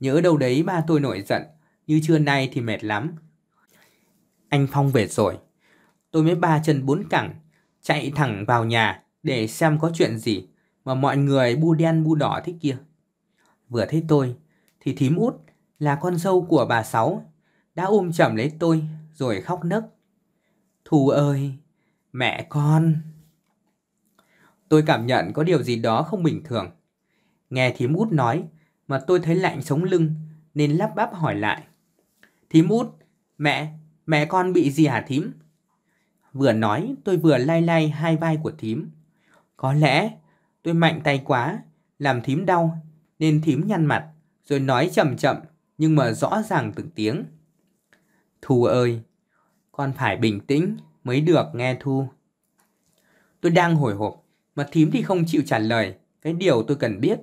Nhớ đâu đấy ba tôi nổi giận, như trưa nay thì mệt lắm. Anh Phong về rồi. Tôi mới ba chân bốn cẳng, chạy thẳng vào nhà để xem có chuyện gì mà mọi người bu đen bu đỏ thế kia. Vừa thấy tôi thì thím út là con dâu của bà Sáu đã ôm chầm lấy tôi rồi khóc nấc. Thù ơi, mẹ con. Tôi cảm nhận có điều gì đó không bình thường. Nghe thím út nói mà tôi thấy lạnh sống lưng nên lắp bắp hỏi lại. Thím út, mẹ, mẹ con bị gì hả thím? Vừa nói tôi vừa lay lay hai vai của thím. Có lẽ tôi mạnh tay quá, làm thím đau nên thím nhăn mặt rồi nói chậm chậm nhưng mà rõ ràng từng tiếng. Thu ơi, con phải bình tĩnh mới được nghe Thu. Tôi đang hồi hộp mà thím thì không chịu trả lời cái điều tôi cần biết.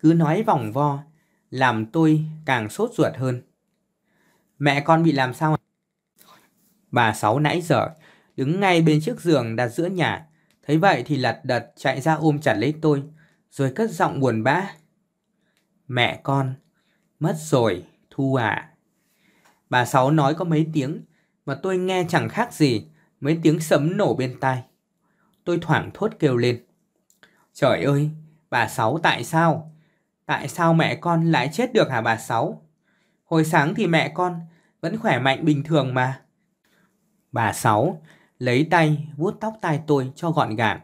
Cứ nói vòng vo, làm tôi càng sốt ruột hơn. Mẹ con bị làm sao? Bà Sáu nãy giờ đứng ngay bên chiếc giường đặt giữa nhà. Thấy vậy thì lật đật chạy ra ôm chặt lấy tôi, rồi cất giọng buồn bã. Mẹ con, mất rồi, Thu à. Bà Sáu nói có mấy tiếng, mà tôi nghe chẳng khác gì mấy tiếng sấm nổ bên tai. Tôi thoảng thốt kêu lên. Trời ơi, bà Sáu tại sao? Tại sao mẹ con lại chết được hả bà Sáu? Hồi sáng thì mẹ con vẫn khỏe mạnh bình thường mà. Bà Sáu lấy tay vuốt tóc tai tôi cho gọn gàng,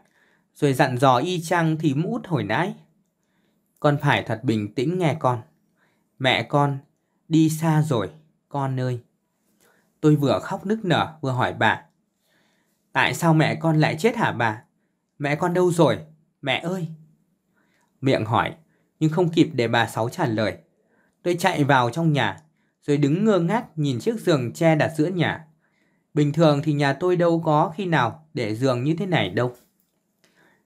rồi dặn dò y chang thì út hồi nãy. Con phải thật bình tĩnh nghe con. Mẹ con đi xa rồi, con ơi. Tôi vừa khóc nức nở vừa hỏi bà. Tại sao mẹ con lại chết hả bà? Mẹ con đâu rồi? Mẹ ơi! Miệng hỏi, nhưng không kịp để bà Sáu trả lời. Tôi chạy vào trong nhà, rồi đứng ngơ ngác nhìn chiếc giường tre đặt giữa nhà. Bình thường thì nhà tôi đâu có khi nào để giường như thế này đâu.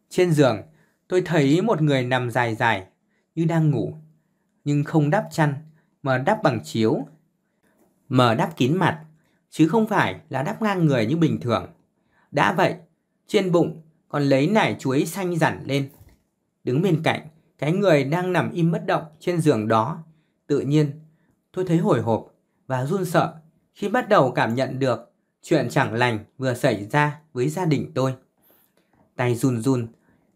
Trên giường, tôi thấy một người nằm dài dài, như đang ngủ, nhưng không đắp chăn, mà đắp bằng chiếu. Mở đắp kín mặt, chứ không phải là đắp ngang người như bình thường. Đã vậy, trên bụng còn lấy nải chuối xanh dặn lên. Đứng bên cạnh, cái người đang nằm im bất động trên giường đó. Tự nhiên, tôi thấy hồi hộp và run sợ khi bắt đầu cảm nhận được chuyện chẳng lành vừa xảy ra với gia đình tôi. Tay run run,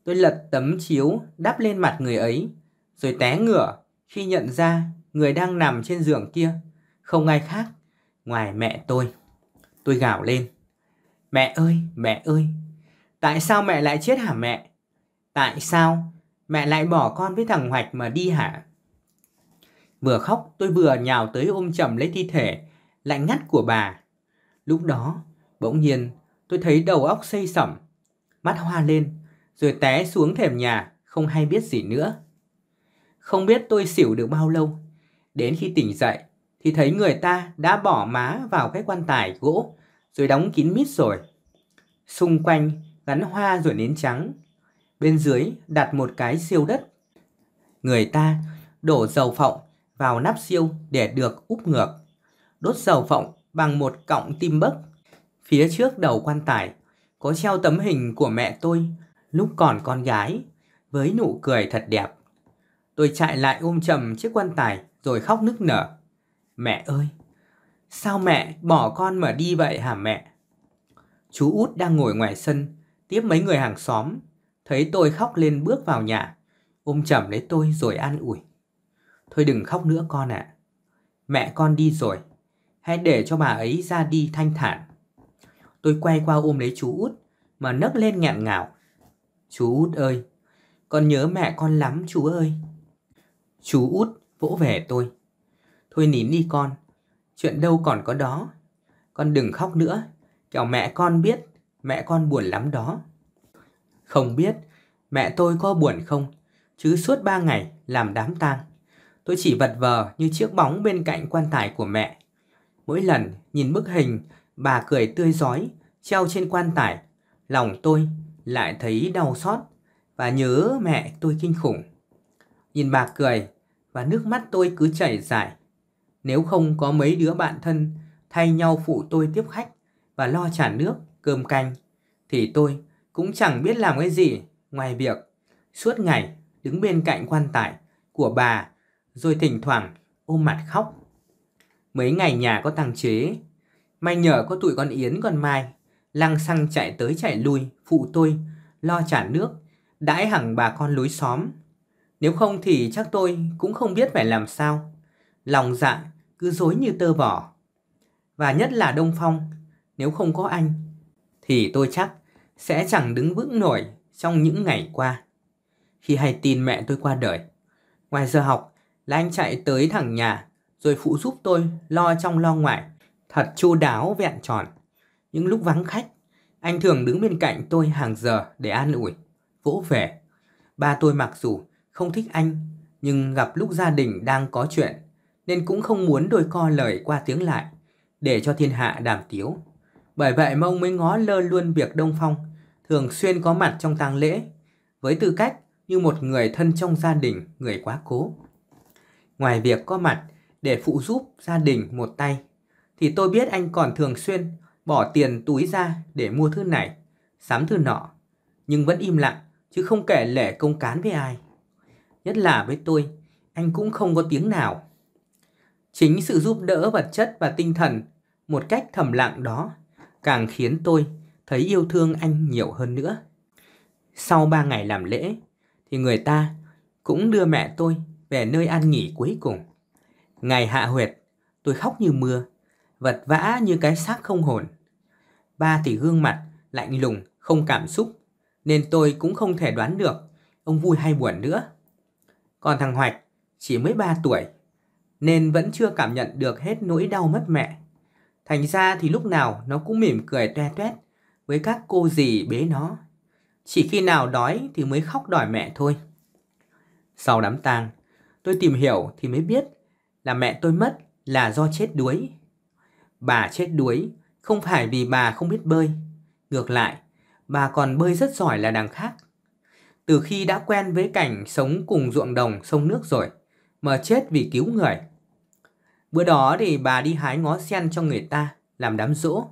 tôi lật tấm chiếu đắp lên mặt người ấy, rồi té ngửa khi nhận ra người đang nằm trên giường kia không ai khác ngoài mẹ tôi. Tôi gào lên. Mẹ ơi, mẹ ơi, tại sao mẹ lại chết hả mẹ? Tại sao mẹ lại bỏ con với thằng Hoạch mà đi hả? Vừa khóc tôi vừa nhào tới ôm chầm lấy thi thể lạnh ngắt của bà. Lúc đó, bỗng nhiên tôi thấy đầu óc xây sẩm, mắt hoa lên, rồi té xuống thềm nhà, không hay biết gì nữa. Không biết tôi xỉu được bao lâu, đến khi tỉnh dậy thì thấy người ta đã bỏ má vào cái quan tài gỗ rồi đóng kín mít rồi. Xung quanh gắn hoa rồi nến trắng. Bên dưới đặt một cái siêu đất. Người ta đổ dầu phộng vào nắp siêu để được úp ngược. Đốt dầu phộng bằng một cọng tim bấc. Phía trước đầu quan tài có treo tấm hình của mẹ tôi lúc còn con gái với nụ cười thật đẹp. Tôi chạy lại ôm chầm chiếc quan tài rồi khóc nức nở. Mẹ ơi, Sao mẹ bỏ con mà đi vậy hả mẹ? Chú út đang ngồi ngoài sân, tiếp mấy người hàng xóm. Thấy tôi khóc lên bước vào nhà, ôm chầm lấy tôi rồi an ủi. Thôi đừng khóc nữa con ạ. À. Mẹ con đi rồi, hãy để cho bà ấy ra đi thanh thản. Tôi quay qua ôm lấy chú út mà nấc lên nghẹn ngào. Chú út ơi, con nhớ mẹ con lắm chú ơi. Chú út vỗ về tôi. Thôi nín đi con, chuyện đâu còn có đó. Con đừng khóc nữa, kẻo mẹ con biết, mẹ con buồn lắm đó. Không biết mẹ tôi có buồn không, chứ suốt ba ngày làm đám tang. Tôi chỉ vật vờ như chiếc bóng bên cạnh quan tài của mẹ. Mỗi lần nhìn bức hình bà cười tươi giói treo trên quan tài, lòng tôi lại thấy đau xót và nhớ mẹ tôi kinh khủng. Nhìn bà cười và nước mắt tôi cứ chảy dài. Nếu không có mấy đứa bạn thân thay nhau phụ tôi tiếp khách và lo trả nước, cơm canh, thì tôi cũng chẳng biết làm cái gì ngoài việc suốt ngày đứng bên cạnh quan tài của bà rồi thỉnh thoảng ôm mặt khóc. Mấy ngày nhà có tăng chế, may nhờ có tụi con Yến con Mai lăng xăng chạy tới chạy lui phụ tôi lo trả nước đãi hẳn bà con lối xóm. Nếu không thì chắc tôi cũng không biết phải làm sao. Lòng dạ cứ dối như tơ vỏ và nhất là đông phong nếu không có anh thì tôi chắc sẽ chẳng đứng vững nổi trong những ngày qua khi hay tin mẹ tôi qua đời ngoài giờ học là anh chạy tới thẳng nhà rồi phụ giúp tôi lo trong lo ngoài thật chu đáo vẹn tròn những lúc vắng khách, anh thường đứng bên cạnh tôi hàng giờ để an ủi, vỗ về. Ba tôi mặc dù không thích anh, nhưng gặp lúc gia đình đang có chuyện, nên cũng không muốn đôi co lời qua tiếng lại, để cho thiên hạ đàm tiếu. Bởi vậy mà ông mới ngó lơ luôn việc Đông Phong, thường xuyên có mặt trong tang lễ, với tư cách như một người thân trong gia đình, người quá cố. Ngoài việc có mặt để phụ giúp gia đình một tay, thì tôi biết anh còn thường xuyên bỏ tiền túi ra để mua thứ này, sắm thứ nọ, nhưng vẫn im lặng chứ không kể lể công cán với ai. Nhất là với tôi, anh cũng không có tiếng nào. Chính sự giúp đỡ vật chất và tinh thần một cách thầm lặng đó càng khiến tôi thấy yêu thương anh nhiều hơn nữa. Sau ba ngày làm lễ thì người ta cũng đưa mẹ tôi về nơi an nghỉ cuối cùng. Ngày hạ huyệt, tôi khóc như mưa, vật vã như cái xác không hồn. Ba thì gương mặt, lạnh lùng, không cảm xúc, nên tôi cũng không thể đoán được ông vui hay buồn nữa. Còn thằng Hoạch chỉ mới 3 tuổi, nên vẫn chưa cảm nhận được hết nỗi đau mất mẹ. Thành ra thì lúc nào nó cũng mỉm cười toe toét với các cô dì bế nó. Chỉ khi nào đói thì mới khóc đòi mẹ thôi. Sau đám tang, tôi tìm hiểu thì mới biết là mẹ tôi mất là do chết đuối. Bà chết đuối không phải vì bà không biết bơi. Ngược lại, bà còn bơi rất giỏi là đằng khác. Từ khi đã quen với cảnh sống cùng ruộng đồng sông nước rồi, mà chết vì cứu người. Bữa đó thì bà đi hái ngó sen cho người ta, làm đám rỗ.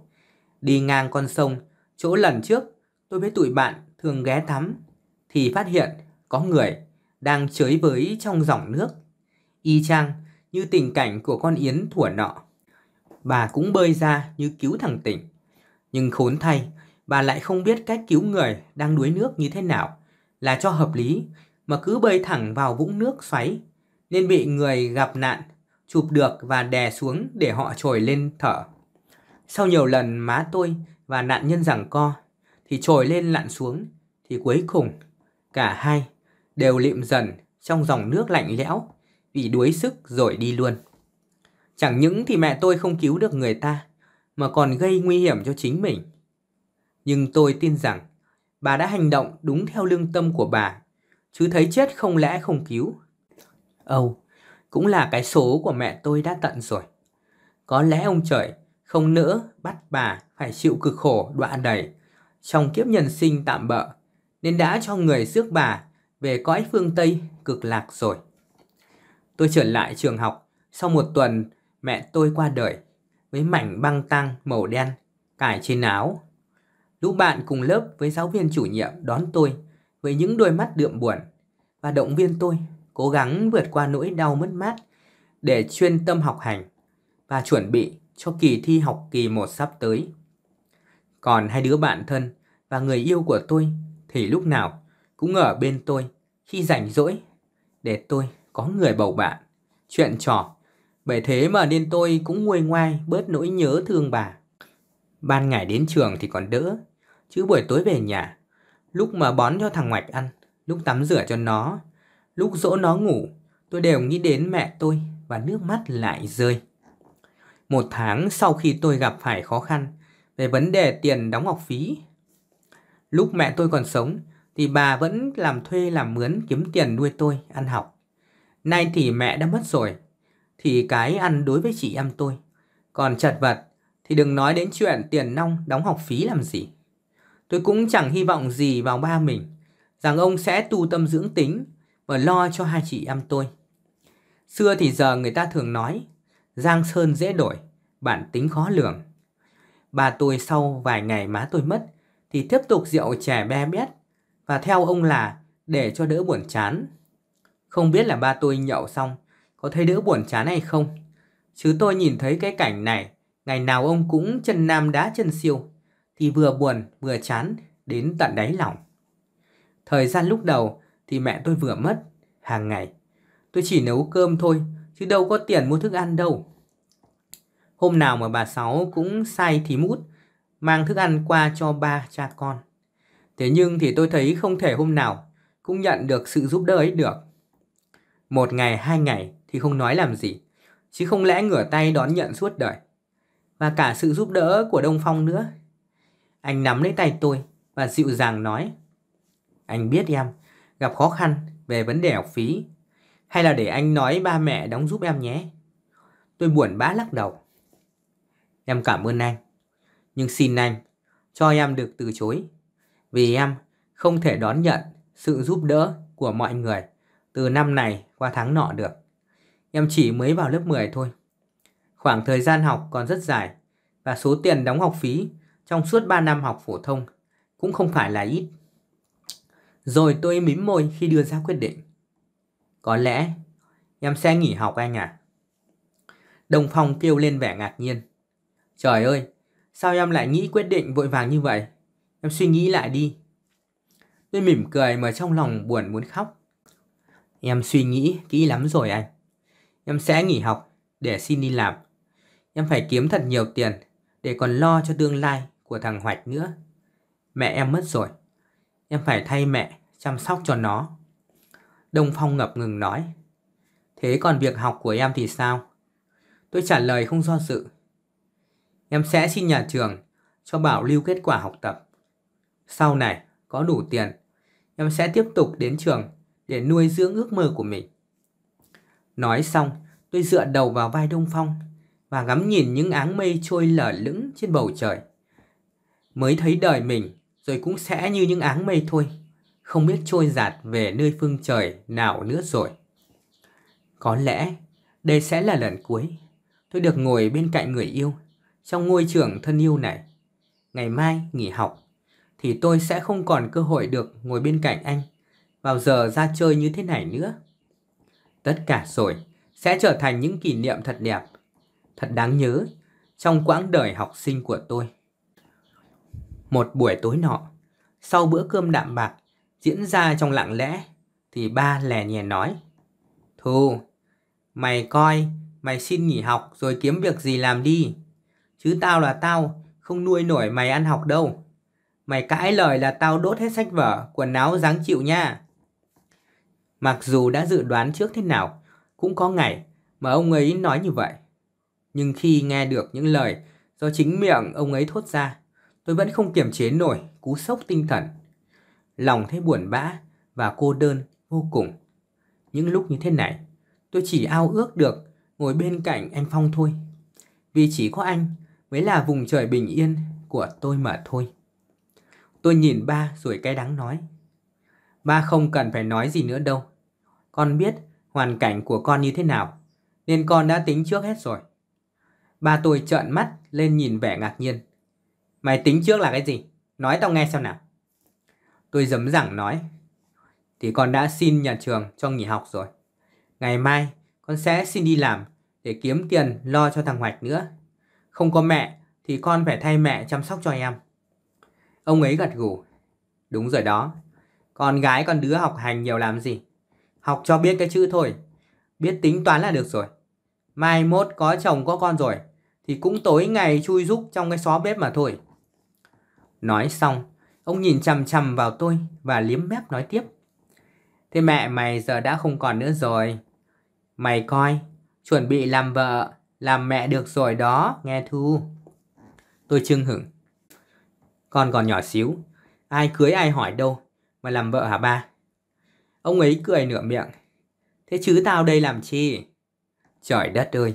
Đi ngang con sông, chỗ lần trước tôi với tụi bạn thường ghé tắm, thì phát hiện có người đang chới với trong dòng nước. Y chang như tình cảnh của con Yến thủa nọ bà cũng bơi ra như cứu thằng tỉnh. Nhưng khốn thay, bà lại không biết cách cứu người đang đuối nước như thế nào là cho hợp lý mà cứ bơi thẳng vào vũng nước xoáy nên bị người gặp nạn chụp được và đè xuống để họ trồi lên thở. Sau nhiều lần má tôi và nạn nhân giằng co thì trồi lên lặn xuống thì cuối cùng cả hai đều lịm dần trong dòng nước lạnh lẽo vì đuối sức rồi đi luôn. Chẳng những thì mẹ tôi không cứu được người ta, mà còn gây nguy hiểm cho chính mình. Nhưng tôi tin rằng bà đã hành động đúng theo lương tâm của bà, chứ thấy chết không lẽ không cứu. Âu, oh, cũng là cái số của mẹ tôi đã tận rồi. Có lẽ ông trời không nỡ bắt bà phải chịu cực khổ đọa đầy trong kiếp nhân sinh tạm bợ, nên đã cho người rước bà về cõi phương Tây cực lạc rồi. Tôi trở lại trường học sau một tuần mẹ tôi qua đời với mảnh băng tăng màu đen cài trên áo. Lũ bạn cùng lớp với giáo viên chủ nhiệm đón tôi với những đôi mắt đượm buồn và động viên tôi cố gắng vượt qua nỗi đau mất mát để chuyên tâm học hành và chuẩn bị cho kỳ thi học kỳ 1 sắp tới. Còn hai đứa bạn thân và người yêu của tôi thì lúc nào cũng ở bên tôi khi rảnh rỗi để tôi có người bầu bạn, chuyện trò. Bởi thế mà nên tôi cũng nguôi ngoai bớt nỗi nhớ thương bà. Ban ngày đến trường thì còn đỡ, chứ buổi tối về nhà, lúc mà bón cho thằng Ngoạch ăn, lúc tắm rửa cho nó, lúc dỗ nó ngủ, tôi đều nghĩ đến mẹ tôi và nước mắt lại rơi. Một tháng sau khi tôi gặp phải khó khăn về vấn đề tiền đóng học phí. Lúc mẹ tôi còn sống thì bà vẫn làm thuê làm mướn kiếm tiền nuôi tôi ăn học. Nay thì mẹ đã mất rồi, thì cái ăn đối với chị em tôi. Còn chật vật thì đừng nói đến chuyện tiền nong đóng học phí làm gì. Tôi cũng chẳng hy vọng gì vào ba mình, rằng ông sẽ tu tâm dưỡng tính và lo cho hai chị em tôi. Xưa thì giờ người ta thường nói, Giang Sơn dễ đổi, bản tính khó lường. bà tôi sau vài ngày má tôi mất thì tiếp tục rượu chè be bét và theo ông là để cho đỡ buồn chán. Không biết là ba tôi nhậu xong có thấy đỡ buồn chán hay không. Chứ tôi nhìn thấy cái cảnh này, ngày nào ông cũng chân nam đá chân siêu, thì vừa buồn vừa chán đến tận đáy lòng. Thời gian lúc đầu thì mẹ tôi vừa mất, hàng ngày. Tôi chỉ nấu cơm thôi, chứ đâu có tiền mua thức ăn đâu. Hôm nào mà bà Sáu cũng say thì mút, mang thức ăn qua cho ba cha con. Thế nhưng thì tôi thấy không thể hôm nào cũng nhận được sự giúp đỡ ấy được. Một ngày, hai ngày thì không nói làm gì, chứ không lẽ ngửa tay đón nhận suốt đời. Và cả sự giúp đỡ của Đông Phong nữa. Anh nắm lấy tay tôi và dịu dàng nói. Anh biết em gặp khó khăn về vấn đề học phí. Hay là để anh nói ba mẹ đóng giúp em nhé. Tôi buồn bã lắc đầu. Em cảm ơn anh. Nhưng xin anh cho em được từ chối. Vì em không thể đón nhận sự giúp đỡ của mọi người từ năm này qua tháng nọ được. Em chỉ mới vào lớp 10 thôi. Khoảng thời gian học còn rất dài và số tiền đóng học phí trong suốt 3 năm học phổ thông cũng không phải là ít. Rồi tôi mím môi khi đưa ra quyết định. Có lẽ em sẽ nghỉ học anh à? Đồng Phong kêu lên vẻ ngạc nhiên. Trời ơi, sao em lại nghĩ quyết định vội vàng như vậy? Em suy nghĩ lại đi. Tôi mỉm cười mà trong lòng buồn muốn khóc. Em suy nghĩ kỹ lắm rồi anh. Em sẽ nghỉ học để xin đi làm. Em phải kiếm thật nhiều tiền để còn lo cho tương lai của thằng Hoạch nữa. Mẹ em mất rồi. Em phải thay mẹ chăm sóc cho nó. Đông Phong ngập ngừng nói. Thế còn việc học của em thì sao? Tôi trả lời không do dự. Em sẽ xin nhà trường cho bảo lưu kết quả học tập. Sau này có đủ tiền, em sẽ tiếp tục đến trường để nuôi dưỡng ước mơ của mình. Nói xong, tôi dựa đầu vào vai Đông Phong và ngắm nhìn những áng mây trôi lở lững trên bầu trời. Mới thấy đời mình rồi cũng sẽ như những áng mây thôi, không biết trôi giạt về nơi phương trời nào nữa rồi. Có lẽ đây sẽ là lần cuối tôi được ngồi bên cạnh người yêu trong ngôi trường thân yêu này. Ngày mai nghỉ học thì tôi sẽ không còn cơ hội được ngồi bên cạnh anh vào giờ ra chơi như thế này nữa. Tất cả rồi sẽ trở thành những kỷ niệm thật đẹp, thật đáng nhớ trong quãng đời học sinh của tôi. Một buổi tối nọ, sau bữa cơm đạm bạc diễn ra trong lặng lẽ, thì ba lè nhè nói. Thu, mày coi, mày xin nghỉ học rồi kiếm việc gì làm đi. Chứ tao là tao, không nuôi nổi mày ăn học đâu. Mày cãi lời là tao đốt hết sách vở, quần áo dáng chịu nha. Mặc dù đã dự đoán trước thế nào, cũng có ngày mà ông ấy nói như vậy. Nhưng khi nghe được những lời do chính miệng ông ấy thốt ra, tôi vẫn không kiềm chế nổi cú sốc tinh thần. Lòng thấy buồn bã và cô đơn vô cùng. Những lúc như thế này, tôi chỉ ao ước được ngồi bên cạnh anh Phong thôi. Vì chỉ có anh mới là vùng trời bình yên của tôi mà thôi. Tôi nhìn ba rồi cay đắng nói. Ba không cần phải nói gì nữa đâu. Con biết hoàn cảnh của con như thế nào, nên con đã tính trước hết rồi. Ba tôi trợn mắt lên nhìn vẻ ngạc nhiên. Mày tính trước là cái gì? Nói tao nghe xem nào. Tôi dấm dẳng nói. Thì con đã xin nhà trường cho nghỉ học rồi. Ngày mai con sẽ xin đi làm để kiếm tiền lo cho thằng Hoạch nữa. Không có mẹ thì con phải thay mẹ chăm sóc cho em. Ông ấy gật gù. Đúng rồi đó. Con gái con đứa học hành nhiều làm gì? Học cho biết cái chữ thôi. Biết tính toán là được rồi. Mai mốt có chồng có con rồi thì cũng tối ngày chui giúp trong cái xó bếp mà thôi. Nói xong, ông nhìn chằm chằm vào tôi và liếm mép nói tiếp. Thế mẹ mày giờ đã không còn nữa rồi. Mày coi, chuẩn bị làm vợ, làm mẹ được rồi đó, nghe Thu. Tôi chưng hửng. Con còn nhỏ xíu, ai cưới ai hỏi đâu, mà làm vợ hả ba? Ông ấy cười nửa miệng. Thế chứ tao đây làm chi? Trời đất ơi!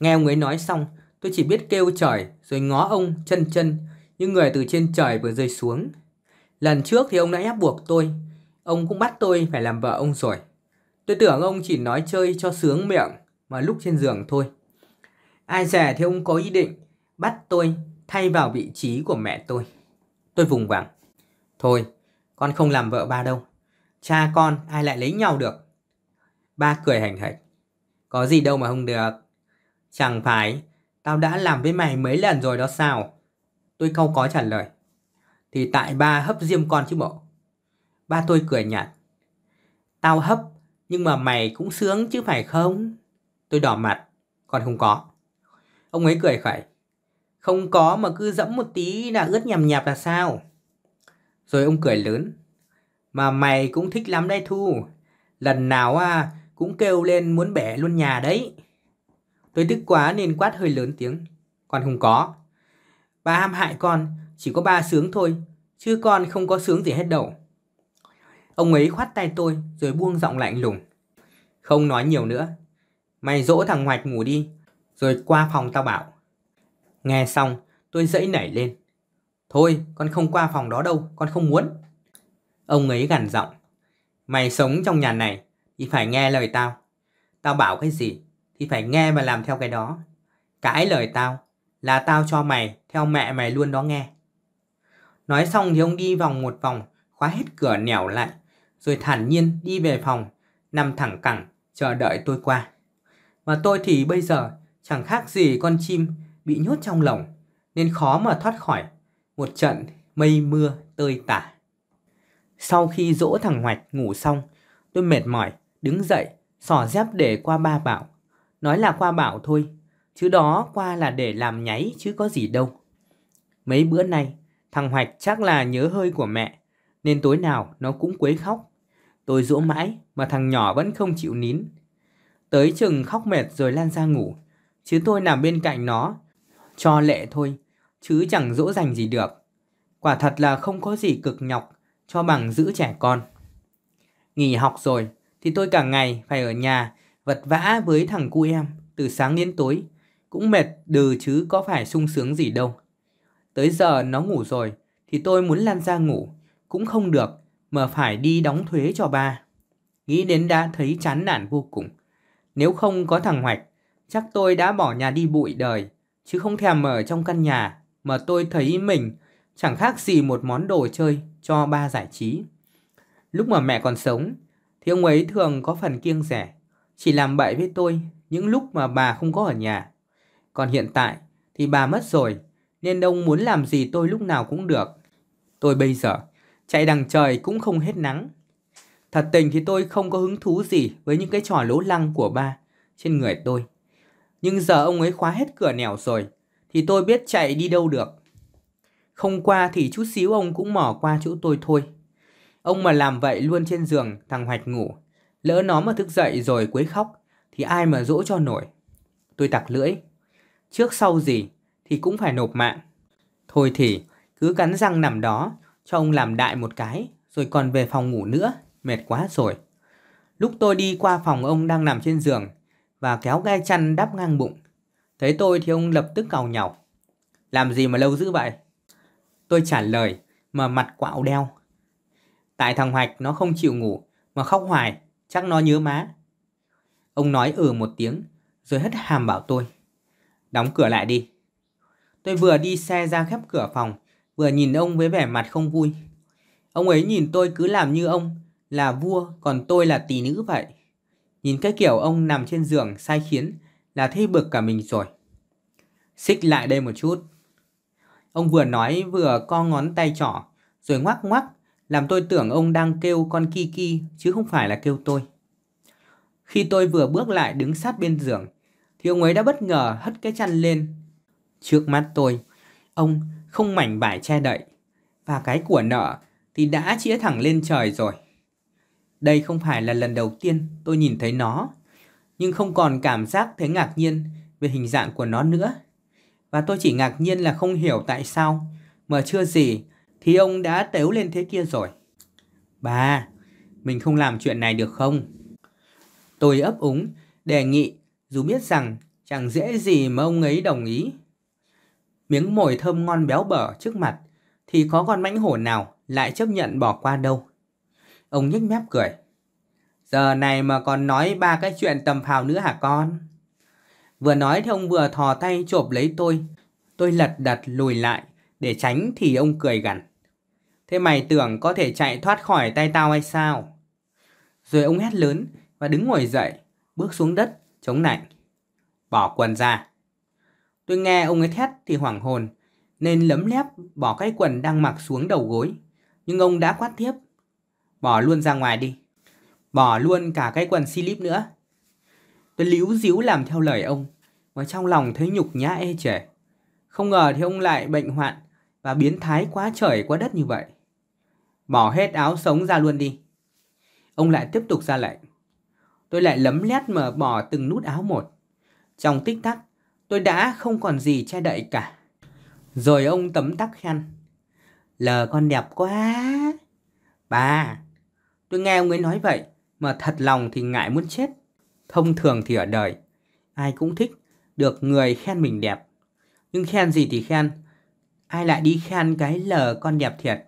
Nghe ông ấy nói xong, tôi chỉ biết kêu trời rồi ngó ông chân chân như người từ trên trời vừa rơi xuống. Lần trước thì ông đã ép buộc tôi, ông cũng bắt tôi phải làm vợ ông rồi. Tôi tưởng ông chỉ nói chơi cho sướng miệng mà lúc trên giường thôi. Ai dè thì ông có ý định bắt tôi thay vào vị trí của mẹ tôi. Tôi vùng vằng. Thôi, con không làm vợ ba đâu. Cha con ai lại lấy nhau được. Ba cười hành hạch. Có gì đâu mà không được. Chẳng phải, tao đã làm với mày mấy lần rồi đó sao? Tôi câu có trả lời. Thì tại ba hấp diêm con chứ bộ. Ba tôi cười nhạt. Tao hấp, nhưng mà mày cũng sướng chứ phải không? Tôi đỏ mặt, còn không có. Ông ấy cười khẩy. Không có mà cứ dẫm một tí là ướt nhằm nhạp là sao? Rồi ông cười lớn. Mà mày cũng thích lắm đây Thu. Lần nào à, cũng kêu lên muốn bẻ luôn nhà đấy. Tôi tức quá nên quát hơi lớn tiếng. còn không có. Ba ham hại con, chỉ có ba sướng thôi, chứ con không có sướng gì hết đâu. Ông ấy khoát tay tôi rồi buông giọng lạnh lùng. Không nói nhiều nữa. Mày dỗ thằng Hoạch ngủ đi, rồi qua phòng tao bảo. Nghe xong, tôi dẫy nảy lên. Thôi, con không qua phòng đó đâu, con không muốn. Ông ấy gằn giọng. Mày sống trong nhà này thì phải nghe lời tao. Tao bảo cái gì thì phải nghe và làm theo cái đó. Cãi lời tao là tao cho mày theo mẹ mày luôn đó nghe. Nói xong thì ông đi vòng một vòng, khóa hết cửa nẻo lại, rồi thản nhiên đi về phòng, nằm thẳng cẳng, chờ đợi tôi qua. Mà tôi thì bây giờ chẳng khác gì con chim bị nhốt trong lồng, nên khó mà thoát khỏi một trận mây mưa tơi tả. Sau khi dỗ thằng Hoạch ngủ xong, tôi mệt mỏi, đứng dậy, xỏ dép để qua ba bảo. Nói là qua bảo thôi, chứ đó qua là để làm nháy chứ có gì đâu. Mấy bữa nay, thằng Hoạch chắc là nhớ hơi của mẹ, nên tối nào nó cũng quấy khóc. Tôi dỗ mãi mà thằng nhỏ vẫn không chịu nín. Tới chừng khóc mệt rồi lan ra ngủ, chứ tôi nằm bên cạnh nó, cho lệ thôi, chứ chẳng dỗ dành gì được. Quả thật là không có gì cực nhọc cho bằng giữ trẻ con. Nghỉ học rồi thì tôi cả ngày phải ở nhà vật vã với thằng cu em từ sáng đến tối. Cũng mệt đừ chứ có phải sung sướng gì đâu. Tới giờ nó ngủ rồi thì tôi muốn lan ra ngủ cũng không được mà phải đi đóng thuế cho ba. Nghĩ đến đã thấy chán nản vô cùng. Nếu không có thằng Hoạch, chắc tôi đã bỏ nhà đi bụi đời, chứ không thèm ở trong căn nhà mà tôi thấy mình chẳng khác gì một món đồ chơi cho ba giải trí. Lúc mà mẹ còn sống, thì ông ấy thường có phần kiêng rẻ, chỉ làm bậy với tôi những lúc mà bà không có ở nhà. Còn hiện tại thì bà mất rồi, nên ông muốn làm gì tôi lúc nào cũng được. Tôi bây giờ chạy đằng trời cũng không hết nắng. Thật tình thì tôi không có hứng thú gì với những cái trò lố lăng của ba trên người tôi. Nhưng giờ ông ấy khóa hết cửa nẻo rồi, thì tôi biết chạy đi đâu được. Không qua thì chút xíu ông cũng mò qua chỗ tôi thôi. Ông mà làm vậy luôn trên giường thằng Hoạch ngủ. Lỡ nó mà thức dậy rồi quấy khóc thì ai mà dỗ cho nổi. Tôi tặc lưỡi. Trước sau gì thì cũng phải nộp mạng. Thôi thì cứ cắn răng nằm đó cho ông làm đại một cái rồi còn về phòng ngủ nữa. Mệt quá rồi. Lúc tôi đi qua phòng ông đang nằm trên giường và kéo gai chăn đắp ngang bụng. Thấy tôi thì ông lập tức cào nhào Làm gì mà lâu dữ vậy? Tôi trả lời mà mặt quạo đeo. Tại thằng Hoạch nó không chịu ngủ mà khóc hoài, chắc nó nhớ má. Ông nói ừ một tiếng rồi hất hàm bảo tôi. Đóng cửa lại đi. Tôi vừa đi xe ra khép cửa phòng, vừa nhìn ông với vẻ mặt không vui. Ông ấy nhìn tôi cứ làm như ông là vua còn tôi là tỷ nữ vậy. Nhìn cái kiểu ông nằm trên giường sai khiến là thấy bực cả mình rồi. Xích lại đây một chút. Ông vừa nói vừa co ngón tay trỏ, rồi ngoắc ngoắc, làm tôi tưởng ông đang kêu con Kiki chứ không phải là kêu tôi. Khi tôi vừa bước lại đứng sát bên giường, thì ông ấy đã bất ngờ hất cái chăn lên. Trước mắt tôi, ông không mảnh vải che đậy, và cái của nợ thì đã chĩa thẳng lên trời rồi. Đây không phải là lần đầu tiên tôi nhìn thấy nó, nhưng không còn cảm giác thấy ngạc nhiên về hình dạng của nó nữa. Và tôi chỉ ngạc nhiên là không hiểu tại sao mà chưa gì thì ông đã tếu lên thế kia rồi. Bà, mình không làm chuyện này được không? Tôi ấp úng, đề nghị dù biết rằng chẳng dễ gì mà ông ấy đồng ý. Miếng mồi thơm ngon béo bở trước mặt thì có con mãnh hổ nào lại chấp nhận bỏ qua đâu. Ông nhếch mép cười. Giờ này mà còn nói ba cái chuyện tầm phào nữa hả con? Vừa nói thì ông vừa thò tay chộp lấy tôi. Tôi lật đật lùi lại để tránh thì ông cười gằn. Thế mày tưởng có thể chạy thoát khỏi tay tao hay sao? Rồi ông hét lớn và đứng ngồi dậy, bước xuống đất, chống nạnh. Bỏ quần ra. Tôi nghe ông ấy thét thì hoảng hồn, nên lấm lép bỏ cái quần đang mặc xuống đầu gối. Nhưng ông đã quát tiếp. Bỏ luôn ra ngoài đi. Bỏ luôn cả cái quần slip nữa. Tôi líu díu làm theo lời ông, và trong lòng thấy nhục nhã ê chề. Không ngờ thì ông lại bệnh hoạn và biến thái quá trời quá đất như vậy. Bỏ hết áo sống ra luôn đi. Ông lại tiếp tục ra lệnh. Tôi lại lấm lét mở bỏ từng nút áo một. Trong tích tắc, tôi đã không còn gì che đậy cả. Rồi ông tấm tắc khen. Lờ con đẹp quá. Bà, tôi nghe ông ấy nói vậy, mà thật lòng thì ngại muốn chết. Thông thường thì ở đời, ai cũng thích được người khen mình đẹp. Nhưng khen gì thì khen, ai lại đi khen cái lờ con đẹp thiệt,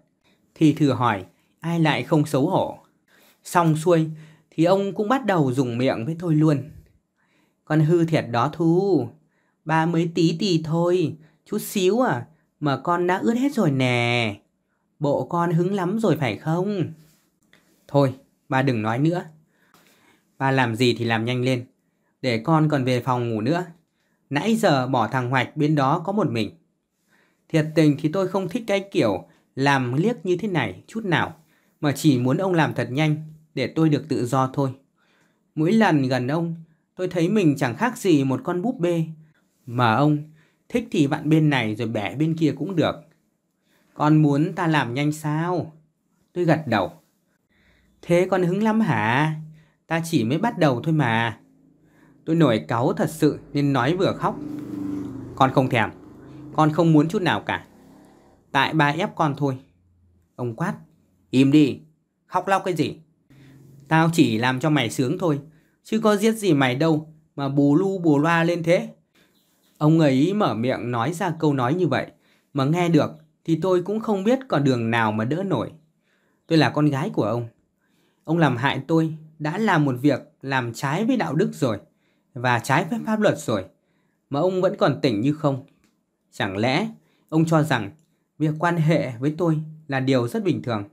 thì thử hỏi ai lại không xấu hổ. Xong xuôi thì ông cũng bắt đầu dùng miệng với tôi luôn. Con hư thiệt đó Thu, ba mới tí tì thôi, chút xíu à, mà con đã ướt hết rồi nè. Bộ con hứng lắm rồi phải không? Thôi, ba đừng nói nữa. Ba làm gì thì làm nhanh lên, để con còn về phòng ngủ nữa. Nãy giờ bỏ thằng Hoạch bên đó có một mình. Thiệt tình thì tôi không thích cái kiểu làm liếc như thế này chút nào, mà chỉ muốn ông làm thật nhanh để tôi được tự do thôi. Mỗi lần gần ông, tôi thấy mình chẳng khác gì một con búp bê. Mà ông thích thì vặn bên này rồi bẻ bên kia cũng được. Con muốn ta làm nhanh sao? Tôi gật đầu. Thế con hứng lắm hả? Ta chỉ mới bắt đầu thôi mà. Tôi nổi cáu thật sự nên nói vừa khóc. Con không thèm. Con không muốn chút nào cả. Tại ba ép con thôi. Ông quát. Im đi. Khóc lóc cái gì? Tao chỉ làm cho mày sướng thôi. Chứ có giết gì mày đâu mà bù lu bù loa lên thế. Ông ấy mở miệng nói ra câu nói như vậy. Mà nghe được thì tôi cũng không biết còn đường nào mà đỡ nổi. Tôi là con gái của ông. Ông làm hại tôi đã làm một việc làm trái với đạo đức rồi và trái với pháp luật rồi mà ông vẫn còn tỉnh như không. Chẳng lẽ ông cho rằng việc quan hệ với tôi là điều rất bình thường,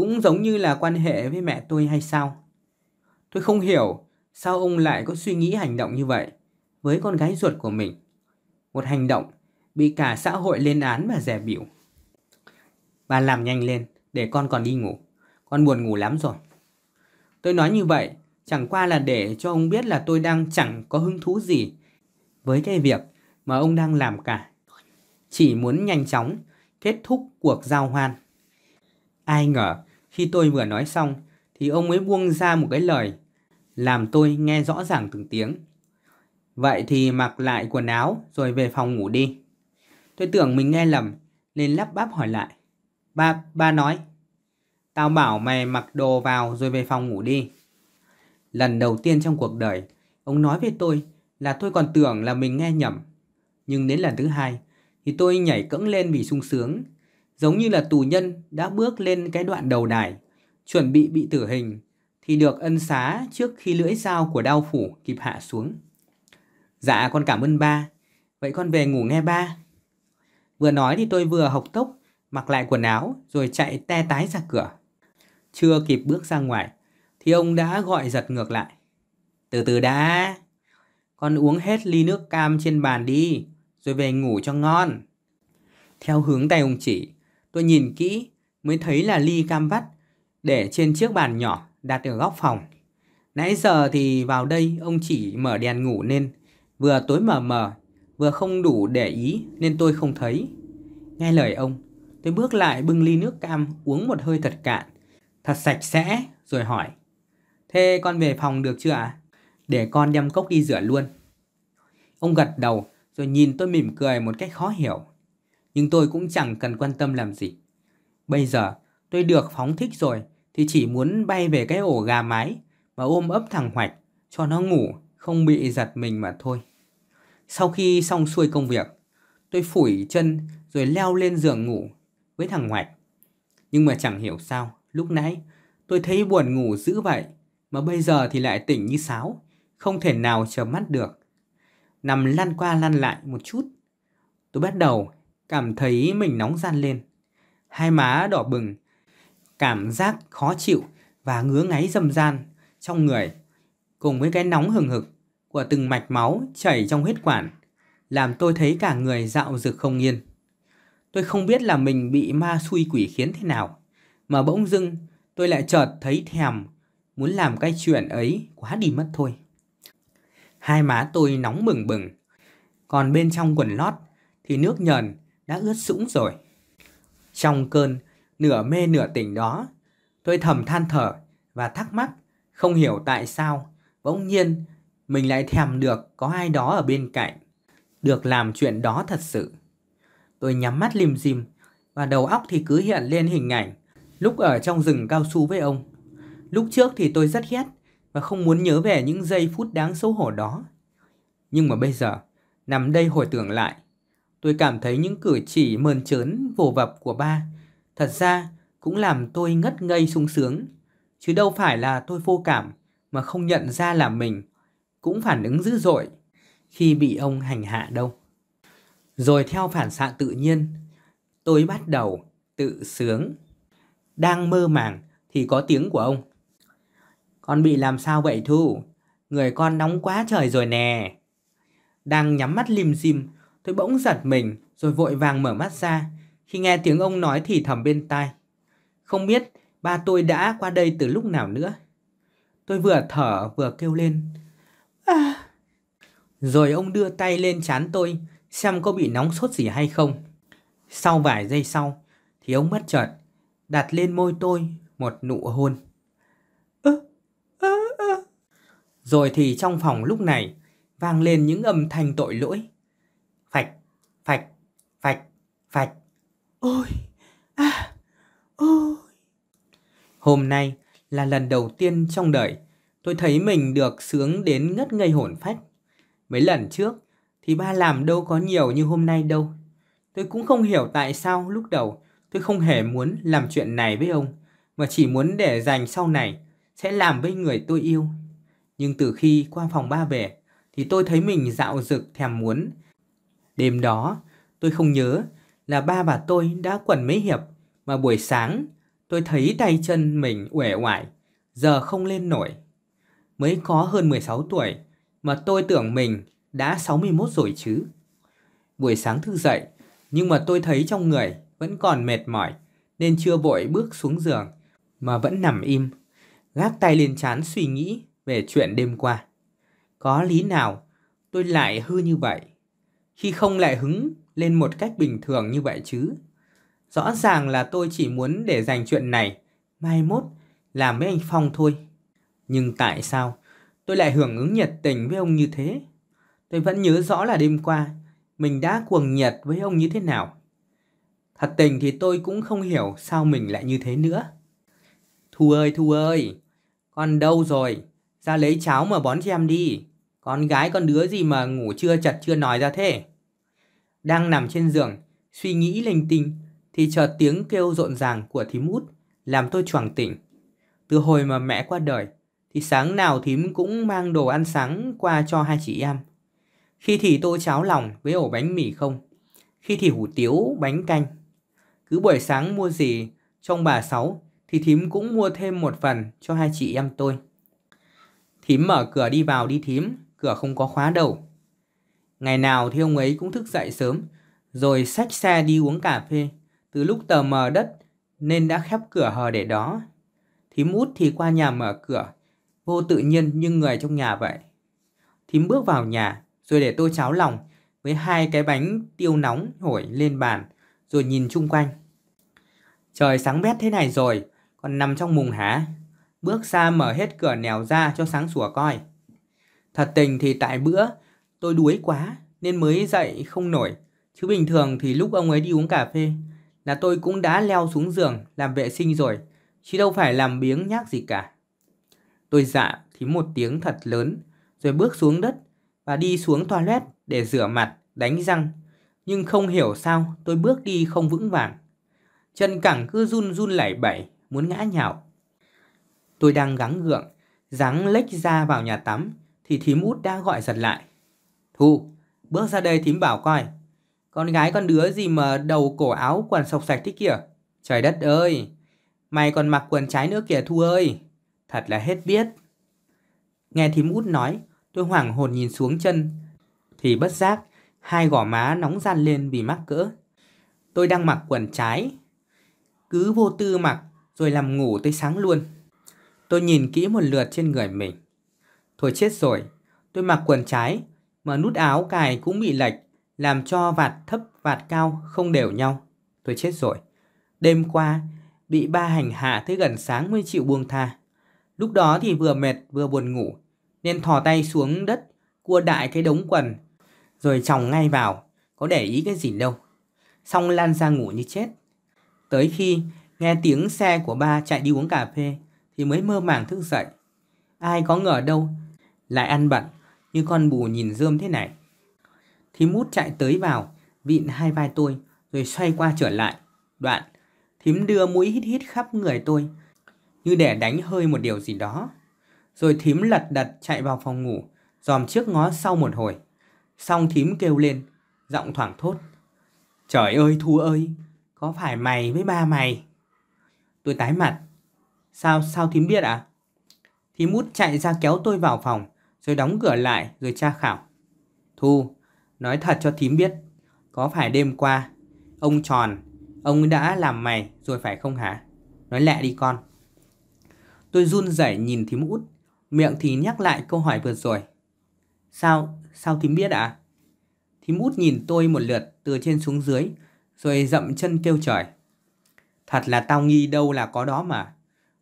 cũng giống như là quan hệ với mẹ tôi hay sao? Tôi không hiểu sao ông lại có suy nghĩ hành động như vậy với con gái ruột của mình. Một hành động bị cả xã hội lên án và rẻ biểu. Bà làm nhanh lên để con còn đi ngủ. Con buồn ngủ lắm rồi. Tôi nói như vậy chẳng qua là để cho ông biết là tôi đang chẳng có hứng thú gì với cái việc mà ông đang làm cả. Chỉ muốn nhanh chóng kết thúc cuộc giao hoan. Ai ngờ khi tôi vừa nói xong thì ông ấy buông ra một cái lời làm tôi nghe rõ ràng từng tiếng. Vậy thì mặc lại quần áo rồi về phòng ngủ đi. Tôi tưởng mình nghe lầm nên lắp bắp hỏi lại. Ba, ba nói. Tao bảo mày mặc đồ vào rồi về phòng ngủ đi. Lần đầu tiên trong cuộc đời, ông nói với tôi là tôi còn tưởng là mình nghe nhầm. Nhưng đến lần thứ hai, thì tôi nhảy cẫng lên vì sung sướng. Giống như là tù nhân đã bước lên cái đoạn đầu đài, chuẩn bị bị tử hình, thì được ân xá trước khi lưỡi dao của đao phủ kịp hạ xuống. Dạ con cảm ơn ba, vậy con về ngủ nghe ba. Vừa nói thì tôi vừa học tốc, mặc lại quần áo rồi chạy te tái ra cửa. Chưa kịp bước ra ngoài thì ông đã gọi giật ngược lại. Từ từ đã, con uống hết ly nước cam trên bàn đi, rồi về ngủ cho ngon. Theo hướng tay ông chỉ, tôi nhìn kỹ mới thấy là ly cam vắt để trên chiếc bàn nhỏ đặt ở góc phòng. Nãy giờ thì vào đây ông chỉ mở đèn ngủ nên vừa tối mờ mờ, vừa không đủ để ý nên tôi không thấy. Nghe lời ông, tôi bước lại bưng ly nước cam uống một hơi thật cạn, thật sạch sẽ rồi hỏi. Thế con về phòng được chưa ạ? Để con đem cốc đi rửa luôn. Ông gật đầu rồi nhìn tôi mỉm cười một cách khó hiểu. Nhưng tôi cũng chẳng cần quan tâm làm gì. Bây giờ tôi được phóng thích rồi thì chỉ muốn bay về cái ổ gà mái và ôm ấp thằng Hoạch cho nó ngủ không bị giật mình mà thôi. Sau khi xong xuôi công việc, tôi phủi chân rồi leo lên giường ngủ với thằng Hoạch. Nhưng mà chẳng hiểu sao, lúc nãy tôi thấy buồn ngủ dữ vậy, mà bây giờ thì lại tỉnh như sáo, không thể nào chờ mắt được. Nằm lăn qua lăn lại một chút, tôi bắt đầu cảm thấy mình nóng gian lên. Hai má đỏ bừng, cảm giác khó chịu và ngứa ngáy dâm gian trong người, cùng với cái nóng hừng hực của từng mạch máu chảy trong huyết quản, làm tôi thấy cả người dạo rực không yên. Tôi không biết là mình bị ma xui quỷ khiến thế nào, mà bỗng dưng tôi lại chợt thấy thèm, muốn làm cái chuyện ấy quá đi mất thôi. Hai má tôi nóng bừng bừng, còn bên trong quần lót thì nước nhờn đã ướt sũng rồi. Trong cơn nửa mê nửa tỉnh đó, tôi thầm than thở và thắc mắc, không hiểu tại sao bỗng nhiên mình lại thèm được có ai đó ở bên cạnh, được làm chuyện đó thật sự. Tôi nhắm mắt lim dim và đầu óc thì cứ hiện lên hình ảnh lúc ở trong rừng cao su với ông. Lúc trước thì tôi rất ghét và không muốn nhớ về những giây phút đáng xấu hổ đó. Nhưng mà bây giờ, nằm đây hồi tưởng lại, tôi cảm thấy những cử chỉ mơn trớn vồ vập của ba thật ra cũng làm tôi ngất ngây sung sướng. Chứ đâu phải là tôi vô cảm mà không nhận ra là mình cũng phản ứng dữ dội khi bị ông hành hạ đâu. Rồi theo phản xạ tự nhiên, tôi bắt đầu tự sướng. Đang mơ màng thì có tiếng của ông. Con bị làm sao vậy Thu? Người con nóng quá trời rồi nè. Đang nhắm mắt lim dim, tôi bỗng giật mình rồi vội vàng mở mắt ra khi nghe tiếng ông nói thì thầm bên tai. Không biết ba tôi đã qua đây từ lúc nào nữa. Tôi vừa thở vừa kêu lên. À. Rồi ông đưa tay lên chán tôi xem có bị nóng sốt gì hay không. Sau vài giây sau thì ông bất chợt đặt lên môi tôi một nụ hôn. À, à, à. Rồi thì trong phòng lúc này vang lên những âm thanh tội lỗi. Phạch, phạch, phạch, phạch. Ôi, à, ôi. Hôm nay là lần đầu tiên trong đời tôi thấy mình được sướng đến ngất ngây hồn phách. Mấy lần trước thì ba làm đâu có nhiều như hôm nay đâu. Tôi cũng không hiểu tại sao lúc đầu tôi không hề muốn làm chuyện này với ông, mà chỉ muốn để dành sau này sẽ làm với người tôi yêu. Nhưng từ khi qua phòng ba về thì tôi thấy mình dạo dực thèm muốn. Đêm đó tôi không nhớ là ba và tôi đã quẩn mấy hiệp mà buổi sáng tôi thấy tay chân mình uể oải, giờ không lên nổi. Mới có hơn 16 tuổi mà tôi tưởng mình đã 61 rồi chứ. Buổi sáng thức dậy, nhưng mà tôi thấy trong người vẫn còn mệt mỏi nên chưa vội bước xuống giường mà vẫn nằm im, gác tay lên chán suy nghĩ về chuyện đêm qua. Có lý nào tôi lại hư như vậy khi không lại hứng lên một cách bình thường như vậy chứ? Rõ ràng là tôi chỉ muốn để dành chuyện này mai mốt làm với anh Phong thôi. Nhưng tại sao tôi lại hưởng ứng nhiệt tình với ông như thế? Tôi vẫn nhớ rõ là đêm qua mình đã cuồng nhiệt với ông như thế nào. Thật tình thì tôi cũng không hiểu sao mình lại như thế nữa. Thu ơi, Thu ơi, con đâu rồi? Ra lấy cháo mà bón cho em đi. Con gái con đứa gì mà ngủ chưa chật chưa nói ra thế? Đang nằm trên giường, suy nghĩ linh tinh, thì chợt tiếng kêu rộn ràng của thím út làm tôi choàng tỉnh. Từ hồi mà mẹ qua đời, thì sáng nào thím cũng mang đồ ăn sáng qua cho hai chị em. Khi thì tô cháo lòng với ổ bánh mì không, khi thì hủ tiếu bánh canh. Cứ buổi sáng mua gì trong bà Sáu thì thím cũng mua thêm một phần cho hai chị em tôi. Thím mở cửa đi vào đi thím, cửa không có khóa đâu. Ngày nào thì ông ấy cũng thức dậy sớm, rồi xách xe đi uống cà phê. Từ lúc tờ mờ đất nên đã khép cửa hờ để đó. Thím út thì qua nhà mở cửa, vô tự nhiên như người trong nhà vậy. Thím bước vào nhà, rồi để tô cháo lòng với hai cái bánh tiêu nóng hổi lên bàn, rồi nhìn chung quanh. Trời sáng bét thế này rồi, còn nằm trong mùng hả? Bước ra mở hết cửa nèo ra cho sáng sủa coi. Thật tình thì tại bữa tôi đuối quá nên mới dậy không nổi. Chứ bình thường thì lúc ông ấy đi uống cà phê là tôi cũng đã leo xuống giường làm vệ sinh rồi. Chứ đâu phải làm biếng nhác gì cả. Tôi dạ thì một tiếng thật lớn rồi bước xuống đất và đi xuống toilet để rửa mặt, đánh răng. Nhưng không hiểu sao tôi bước đi không vững vàng. Chân cẳng cứ run run lẩy bẩy, muốn ngã nhào. Tôi đang gắng gượng, dáng lách ra vào nhà tắm thì thím út đã gọi giật lại. Thu, bước ra đây thím bảo coi. Con gái con đứa gì mà đầu cổ áo quần sọc sạch thế kìa. Trời đất ơi, mày còn mặc quần trái nữa kìa Thu ơi. Thật là hết biết. Nghe thím út nói, tôi hoảng hồn nhìn xuống chân. Thì bất giác, hai gò má nóng gian lên vì mắc cỡ. Tôi đang mặc quần trái. Cứ vô tư mặc, rồi làm ngủ tới sáng luôn. Tôi nhìn kỹ một lượt trên người mình. Thôi chết rồi, tôi mặc quần trái, mà nút áo cài cũng bị lệch, làm cho vạt thấp vạt cao không đều nhau. Tôi chết rồi. Đêm qua, bị ba hành hạ tới gần sáng mới chịu buông tha. Lúc đó thì vừa mệt vừa buồn ngủ, nên thò tay xuống đất, cua đại cái đống quần, rồi chồng ngay vào, có để ý cái gì đâu. Xong lan ra ngủ như chết. Tới khi nghe tiếng xe của ba chạy đi uống cà phê, thì mới mơ màng thức dậy. Ai có ngờ đâu, lại ăn bận như con bù nhìn rơm thế này. Thì mút chạy tới vào, vịn hai vai tôi, rồi xoay qua trở lại. Đoạn, thím đưa mũi hít hít khắp người tôi, như để đánh hơi một điều gì đó. Rồi thím lật đật chạy vào phòng ngủ, dòm trước ngó sau một hồi. Xong thím kêu lên, giọng thoảng thốt. Trời ơi Thu ơi, có phải mày với ba mày? Tôi tái mặt. Sao, sao thím biết à? Thím út chạy ra kéo tôi vào phòng, rồi đóng cửa lại rồi tra khảo. Thu, nói thật cho thím biết, có phải đêm qua, ông tròn, ông đã làm mày rồi phải không hả? Nói lẹ đi con. Tôi run rẩy nhìn thím út, miệng thì nhắc lại câu hỏi vừa rồi. Sao, sao thím biết ạ? À? Thím út nhìn tôi một lượt từ trên xuống dưới, rồi dậm chân kêu trời. Thật là tao nghi đâu là có đó mà.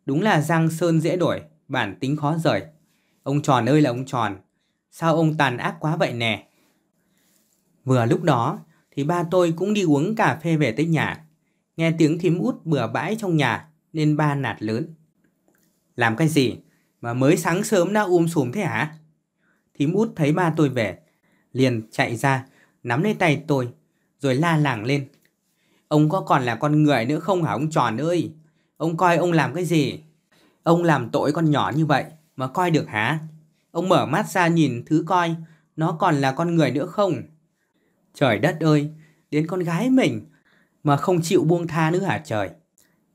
Đúng là Giang Sơn dễ đổi, bản tính khó rời. Ông tròn ơi là ông tròn, sao ông tàn ác quá vậy nè? Vừa lúc đó thì ba tôi cũng đi uống cà phê về tới nhà. Nghe tiếng thím út bừa bãi trong nhà nên ba nạt lớn. Làm cái gì mà mới sáng sớm đã um sùm thế hả? Thím út thấy ba tôi về, liền chạy ra, nắm lấy tay tôi, rồi la làng lên. Ông có còn là con người nữa không hả ông tròn ơi? Ông coi ông làm cái gì? Ông làm tội con nhỏ như vậy mà coi được hả? Ông mở mắt ra nhìn thứ coi, nó còn là con người nữa không? Trời đất ơi, đến con gái mình mà không chịu buông tha nữa hả trời?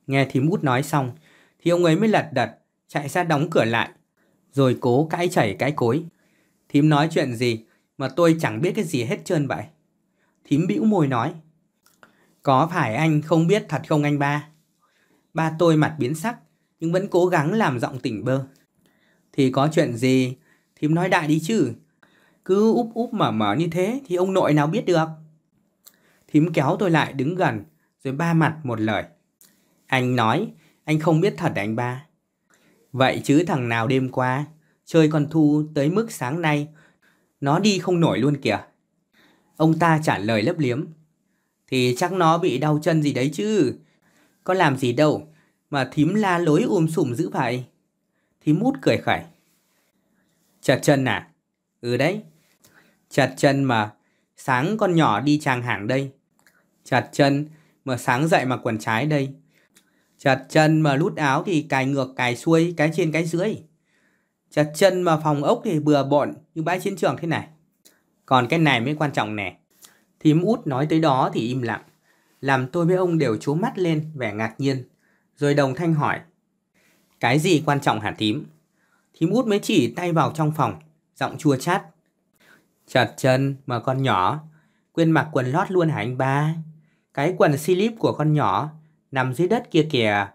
Nghe thím út nói xong, thì ông ấy mới lật đật, chạy ra đóng cửa lại, rồi cố cãi chảy cái cối. Thím nói chuyện gì mà tôi chẳng biết cái gì hết trơn vậy? Thím bĩu môi nói. Có phải anh không biết thật không anh ba? Ba tôi mặt biến sắc, nhưng vẫn cố gắng làm giọng tỉnh bơ. Thì có chuyện gì? Thím nói đại đi chứ. Cứ úp úp mở mở như thế thì ông nội nào biết được. Thím kéo tôi lại đứng gần, rồi ba mặt một lời. Anh nói, anh không biết thật anh ba. Vậy chứ thằng nào đêm qua, chơi con thu tới mức sáng nay, nó đi không nổi luôn kìa. Ông ta trả lời lấp liếm. Thì chắc nó bị đau chân gì đấy chứ. Có làm gì đâu, mà thím la lối ôm sùm dữ vậy thì mút cười khẩy. chặt chân à? Ừ đấy. chặt chân mà sáng con nhỏ đi tràng hàng đây. chặt chân mà sáng dậy mà quần trái đây. chặt chân mà lút áo thì cài ngược, cài xuôi cái trên cái dưới. chặt chân mà phòng ốc thì bừa bộn như bãi chiến trường thế này. Còn cái này mới quan trọng nè. Thím út nói tới đó thì im lặng. Làm tôi với ông đều trố mắt lên, vẻ ngạc nhiên. Rồi đồng thanh hỏi. Cái gì quan trọng hả thím? Thím út mới chỉ tay vào trong phòng, giọng chua chát. Chật chân mà con nhỏ, quên mặc quần lót luôn hả anh ba? Cái quần slip của con nhỏ nằm dưới đất kia kìa.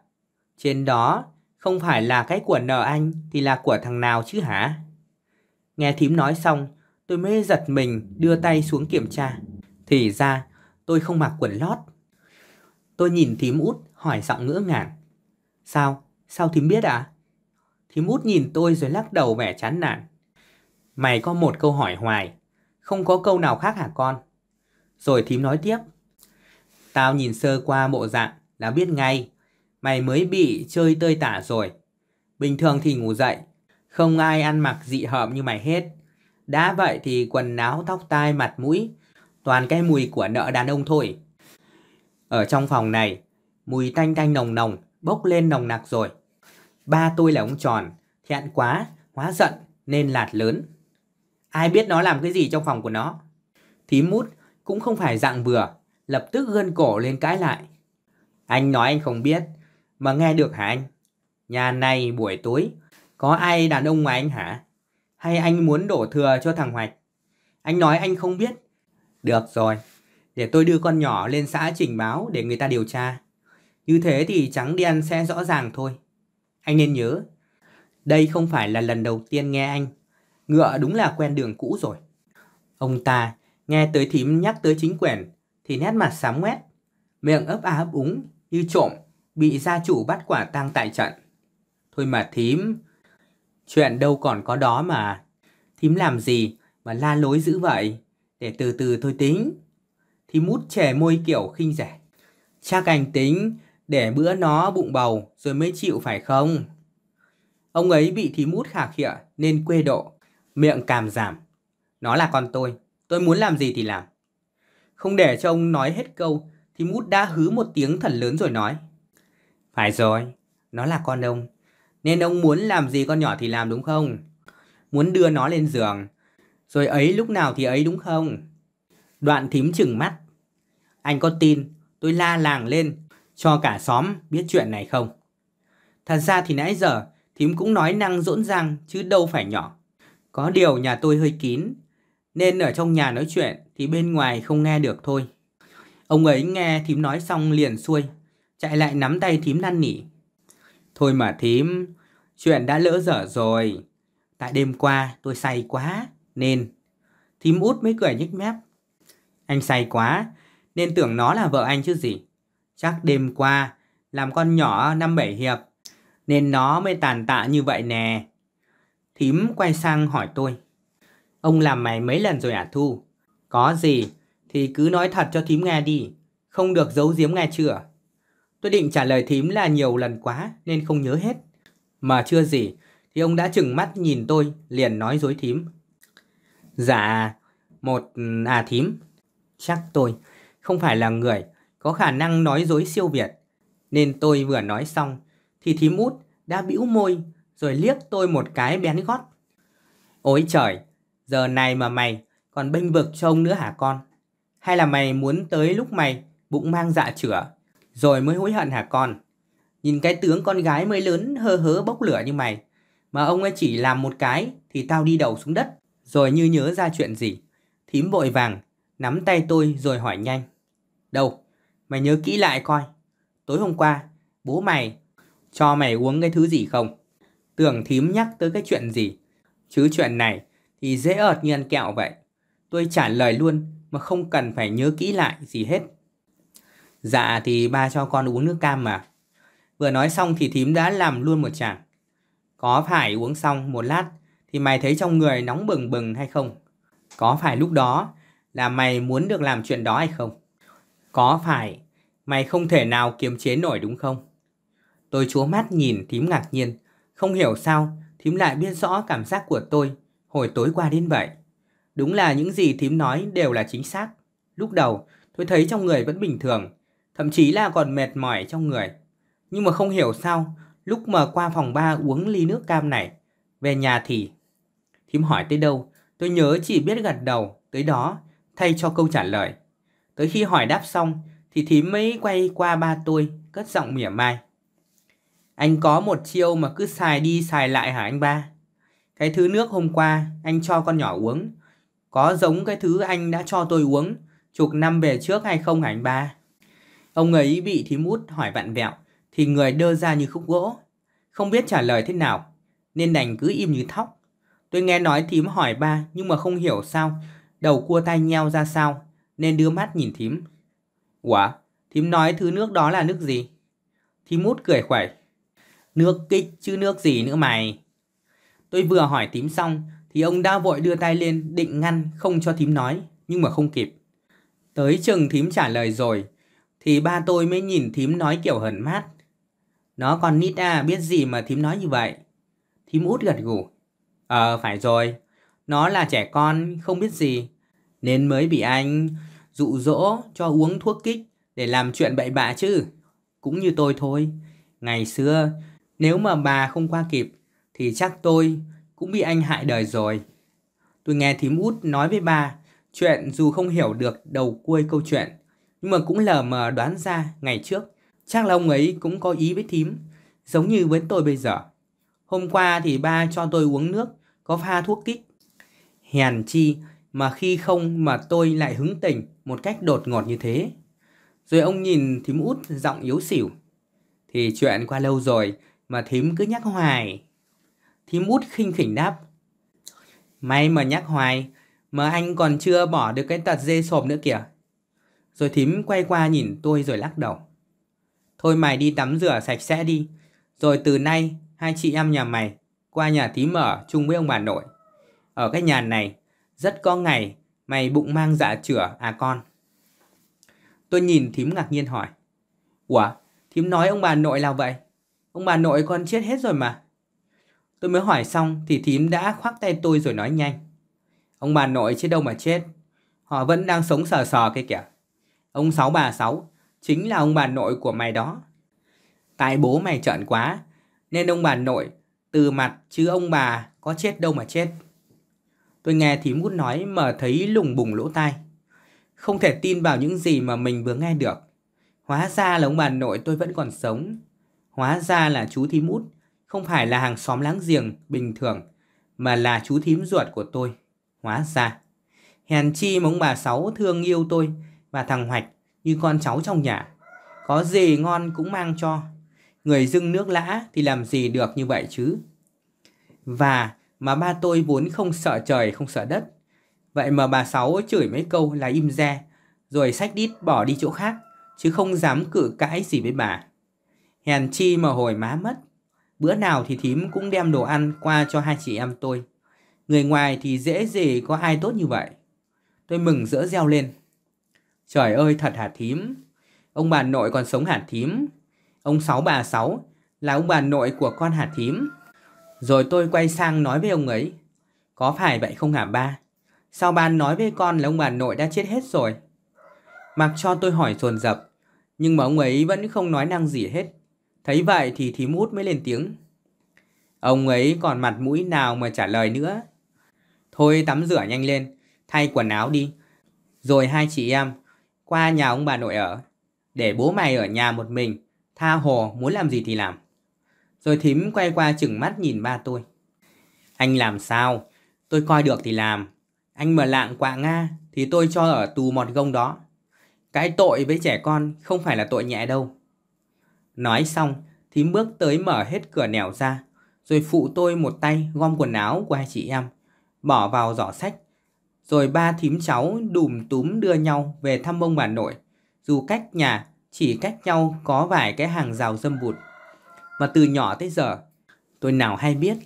Trên đó không phải là cái của nợ anh thì là của thằng nào chứ hả? Nghe thím nói xong, tôi mới giật mình đưa tay xuống kiểm tra. Thì ra tôi không mặc quần lót. Tôi nhìn thím út hỏi giọng ngỡ ngàng. Sao? Sao thím biết à? Thím út nhìn tôi rồi lắc đầu vẻ chán nản. Mày có một câu hỏi hoài, không có câu nào khác hả con? Rồi thím nói tiếp. Tao nhìn sơ qua bộ dạng là biết ngay, mày mới bị chơi tơi tả rồi. Bình thường thì ngủ dậy, không ai ăn mặc dị hợm như mày hết. Đã vậy thì quần áo, tóc tai, mặt mũi, toàn cái mùi của nợ đàn ông thôi. Ở trong phòng này, mùi tanh tanh nồng nồng, bốc lên nồng nặc rồi. Ba tôi là ông tròn, thẹn quá, hóa giận nên lạt lớn. Ai biết nó làm cái gì trong phòng của nó? Thím mút cũng không phải dạng vừa, lập tức gân cổ lên cãi lại. Anh nói anh không biết, mà nghe được hả anh? Nhà này buổi tối, có ai đàn ông ngoài anh hả? Hay anh muốn đổ thừa cho thằng Hoạch? Anh nói anh không biết. Được rồi, để tôi đưa con nhỏ lên xã trình báo để người ta điều tra. Như thế thì trắng đen sẽ rõ ràng thôi. Anh nên nhớ, đây không phải là lần đầu tiên nghe anh. Ngựa đúng là quen đường cũ rồi. Ông ta nghe tới thím nhắc tới chính quyền thì nét mặt sám ngoét, miệng ấp á ấp úng như trộm bị gia chủ bắt quả tang tại trận. Thôi mà thím, chuyện đâu còn có đó mà. Thím làm gì mà la lối dữ vậy? Để từ từ thôi tính. Thím mút chè môi kiểu khinh rẻ. Chắc anh tính để bữa nó bụng bầu rồi mới chịu phải không? Ông ấy bị thím mút khả khịa nên quê độ, miệng càm giảm. Nó là con tôi, tôi muốn làm gì thì làm. Không để cho ông nói hết câu thì mút đã hứ một tiếng thật lớn rồi nói. Phải rồi, nó là con ông. Nên ông muốn làm gì con nhỏ thì làm đúng không? Muốn đưa nó lên giường. Rồi ấy lúc nào thì ấy đúng không? Đoạn thím chừng mắt. Anh có tin tôi la làng lên cho cả xóm biết chuyện này không? Thật ra thì nãy giờ thím cũng nói năng rỗn ràng chứ đâu phải nhỏ. Có điều nhà tôi hơi kín nên ở trong nhà nói chuyện thì bên ngoài không nghe được thôi. Ông ấy nghe thím nói xong liền xuôi, chạy lại nắm tay thím năn nỉ. Thôi mà thím, chuyện đã lỡ dở rồi. Tại đêm qua tôi say quá, nên... Thím út mới cười nhếch mép. Anh say quá, nên tưởng nó là vợ anh chứ gì. Chắc đêm qua, làm con nhỏ năm bảy hiệp, nên nó mới tàn tạ như vậy nè. Thím quay sang hỏi tôi. Ông làm mày mấy lần rồi à Thu? Có gì thì cứ nói thật cho thím nghe đi, không được giấu giếm nghe chưa? Tôi định trả lời thím là nhiều lần quá nên không nhớ hết. Mà chưa gì thì ông đã chừng mắt nhìn tôi liền nói dối thím. Dạ, một à thím. Chắc tôi không phải là người có khả năng nói dối siêu việt. Nên tôi vừa nói xong thì thím út đã bĩu môi rồi liếc tôi một cái bén gót. Ôi trời, giờ này mà mày còn bênh vực cho ông nữa hả con? Hay là mày muốn tới lúc mày bụng mang dạ chửa rồi mới hối hận hả con? Nhìn cái tướng con gái mới lớn hơ hớ bốc lửa như mày mà ông ấy chỉ làm một cái thì tao đi đầu xuống đất rồi như nhớ ra chuyện gì. Thím vội vàng nắm tay tôi rồi hỏi nhanh. Đâu? Mày nhớ kỹ lại coi. Tối hôm qua, bố mày cho mày uống cái thứ gì không? Tưởng thím nhắc tới cái chuyện gì. Chứ chuyện này thì dễ ợt như ăn kẹo vậy. Tôi trả lời luôn mà không cần phải nhớ kỹ lại gì hết. Dạ thì ba cho con uống nước cam mà. Vừa nói xong thì thím đã làm luôn một chàng. Có phải uống xong một lát thì mày thấy trong người nóng bừng bừng hay không? Có phải lúc đó là mày muốn được làm chuyện đó hay không? Có phải mày không thể nào kiềm chế nổi đúng không? Tôi chúa mắt nhìn thím ngạc nhiên. Không hiểu sao thím lại biết rõ cảm giác của tôi hồi tối qua đến vậy. Đúng là những gì thím nói đều là chính xác. Lúc đầu, tôi thấy trong người vẫn bình thường, thậm chí là còn mệt mỏi trong người. Nhưng mà không hiểu sao, lúc mà qua phòng ba uống ly nước cam này, về nhà thì... Thím hỏi tới đâu, tôi nhớ chỉ biết gật đầu, tới đó, thay cho câu trả lời. Tới khi hỏi đáp xong, thì thím mới quay qua ba tôi, cất giọng mỉa mai. Anh có một chiêu mà cứ xài đi xài lại hả anh ba? Cái thứ nước hôm qua anh cho con nhỏ uống Có giống cái thứ anh đã cho tôi uống chục năm về trước hay không hả anh ba? Ông ấy bị thím út hỏi vặn vẹo thì người đơ ra như khúc gỗ. Không biết trả lời thế nào nên đành cứ im như thóc. Tôi nghe nói thím hỏi ba nhưng mà không hiểu sao đầu cua tay nheo ra sao nên đưa mắt nhìn thím. Ủa, thím nói thứ nước đó là nước gì? Thím út cười khỏe. Nước kích chứ nước gì nữa mày. Tôi vừa hỏi thím xong thì ông đã vội đưa tay lên định ngăn không cho thím nói nhưng mà không kịp. Tới chừng thím trả lời rồi thì ba tôi mới nhìn thím nói kiểu hờn mát. Nó còn nít à, biết gì mà thím nói như vậy. Thím út gật gù. Ờ, phải rồi. Nó là trẻ con, không biết gì. Nên mới bị anh dụ dỗ cho uống thuốc kích để làm chuyện bậy bạ chứ. Cũng như tôi thôi. Ngày xưa, nếu mà bà không qua kịp, thì chắc tôi cũng bị anh hại đời rồi. Tôi nghe thím út nói với bà chuyện dù không hiểu được đầu cuối câu chuyện, nhưng mà cũng lờ mờ đoán ra ngày trước chắc là ông ấy cũng có ý với thím, giống như với tôi bây giờ. Hôm qua thì ba cho tôi uống nước, có pha thuốc kích. Hèn chi mà khi không mà tôi lại hứng tỉnh một cách đột ngột như thế. Rồi ông nhìn thím út giọng yếu xỉu. Thì chuyện qua lâu rồi mà thím cứ nhắc hoài. Thím út khinh khỉnh đáp. May mà nhắc hoài, mà anh còn chưa bỏ được cái tật dê sộp nữa kìa. Rồi thím quay qua nhìn tôi rồi lắc đầu. Thôi mày đi tắm rửa sạch sẽ đi. Rồi từ nay, hai chị em nhà mày qua nhà thím ở chung với ông bà nội. Ở cái nhà này, rất có ngày mày bụng mang dạ chửa à con. Tôi nhìn thím ngạc nhiên hỏi. Ủa, thím nói ông bà nội là vậy? Ông bà nội con chết hết rồi mà. Tôi mới hỏi xong thì thím đã khoác tay tôi rồi nói nhanh. Ông bà nội chết đâu mà chết. Họ vẫn đang sống sờ sờ kia kìa. Ông sáu bà sáu chính là ông bà nội của mày đó. Tại bố mày trợn quá nên ông bà nội từ mặt chứ ông bà có chết đâu mà chết. Tôi nghe thím út nói mà thấy lùng bùng lỗ tai. Không thể tin vào những gì mà mình vừa nghe được. Hóa ra là ông bà nội tôi vẫn còn sống. Hóa ra là chú thím út, không phải là hàng xóm láng giềng bình thường, mà là chú thím ruột của tôi. Hóa ra. Hèn chi mà ông bà Sáu thương yêu tôi và thằng Hoạch như con cháu trong nhà. Có gì ngon cũng mang cho. Người dưng nước lã thì làm gì được như vậy chứ. Và mà ba tôi vốn không sợ trời không sợ đất. Vậy mà bà Sáu chửi mấy câu là im ra rồi sách đít bỏ đi chỗ khác, chứ không dám cự cãi gì với bà. Hèn chi mà hồi má mất. Bữa nào thì thím cũng đem đồ ăn qua cho hai chị em tôi. Người ngoài thì dễ gì có ai tốt như vậy. Tôi mừng rỡ reo lên. Trời ơi thật hả thím. Ông bà nội còn sống hả thím. Ông sáu bà sáu là ông bà nội của con hả thím. Rồi tôi quay sang nói với ông ấy. Có phải vậy không hả ba? Sao ba nói với con là ông bà nội đã chết hết rồi? Mặc cho tôi hỏi dồn dập Nhưng mà ông ấy vẫn không nói năng gì hết. Thấy vậy thì thím út mới lên tiếng. Ông ấy còn mặt mũi nào mà trả lời nữa. Thôi tắm rửa nhanh lên, thay quần áo đi. Rồi hai chị em qua nhà ông bà nội ở. Để bố mày ở nhà một mình, tha hồ muốn làm gì thì làm. Rồi thím quay qua chừng mắt nhìn ba tôi. Anh làm sao? Tôi coi được thì làm. Anh mà lạng quạ Nga thì tôi cho ở tù một gông đó. Cái tội với trẻ con không phải là tội nhẹ đâu. Nói xong, thím bước tới mở hết cửa nẻo ra, rồi phụ tôi một tay gom quần áo của hai chị em, bỏ vào giỏ sách. Rồi ba thím cháu đùm túm đưa nhau về thăm ông bà nội, dù cách nhà chỉ cách nhau có vài cái hàng rào dâm bụt. Mà từ nhỏ tới giờ, tôi nào hay biết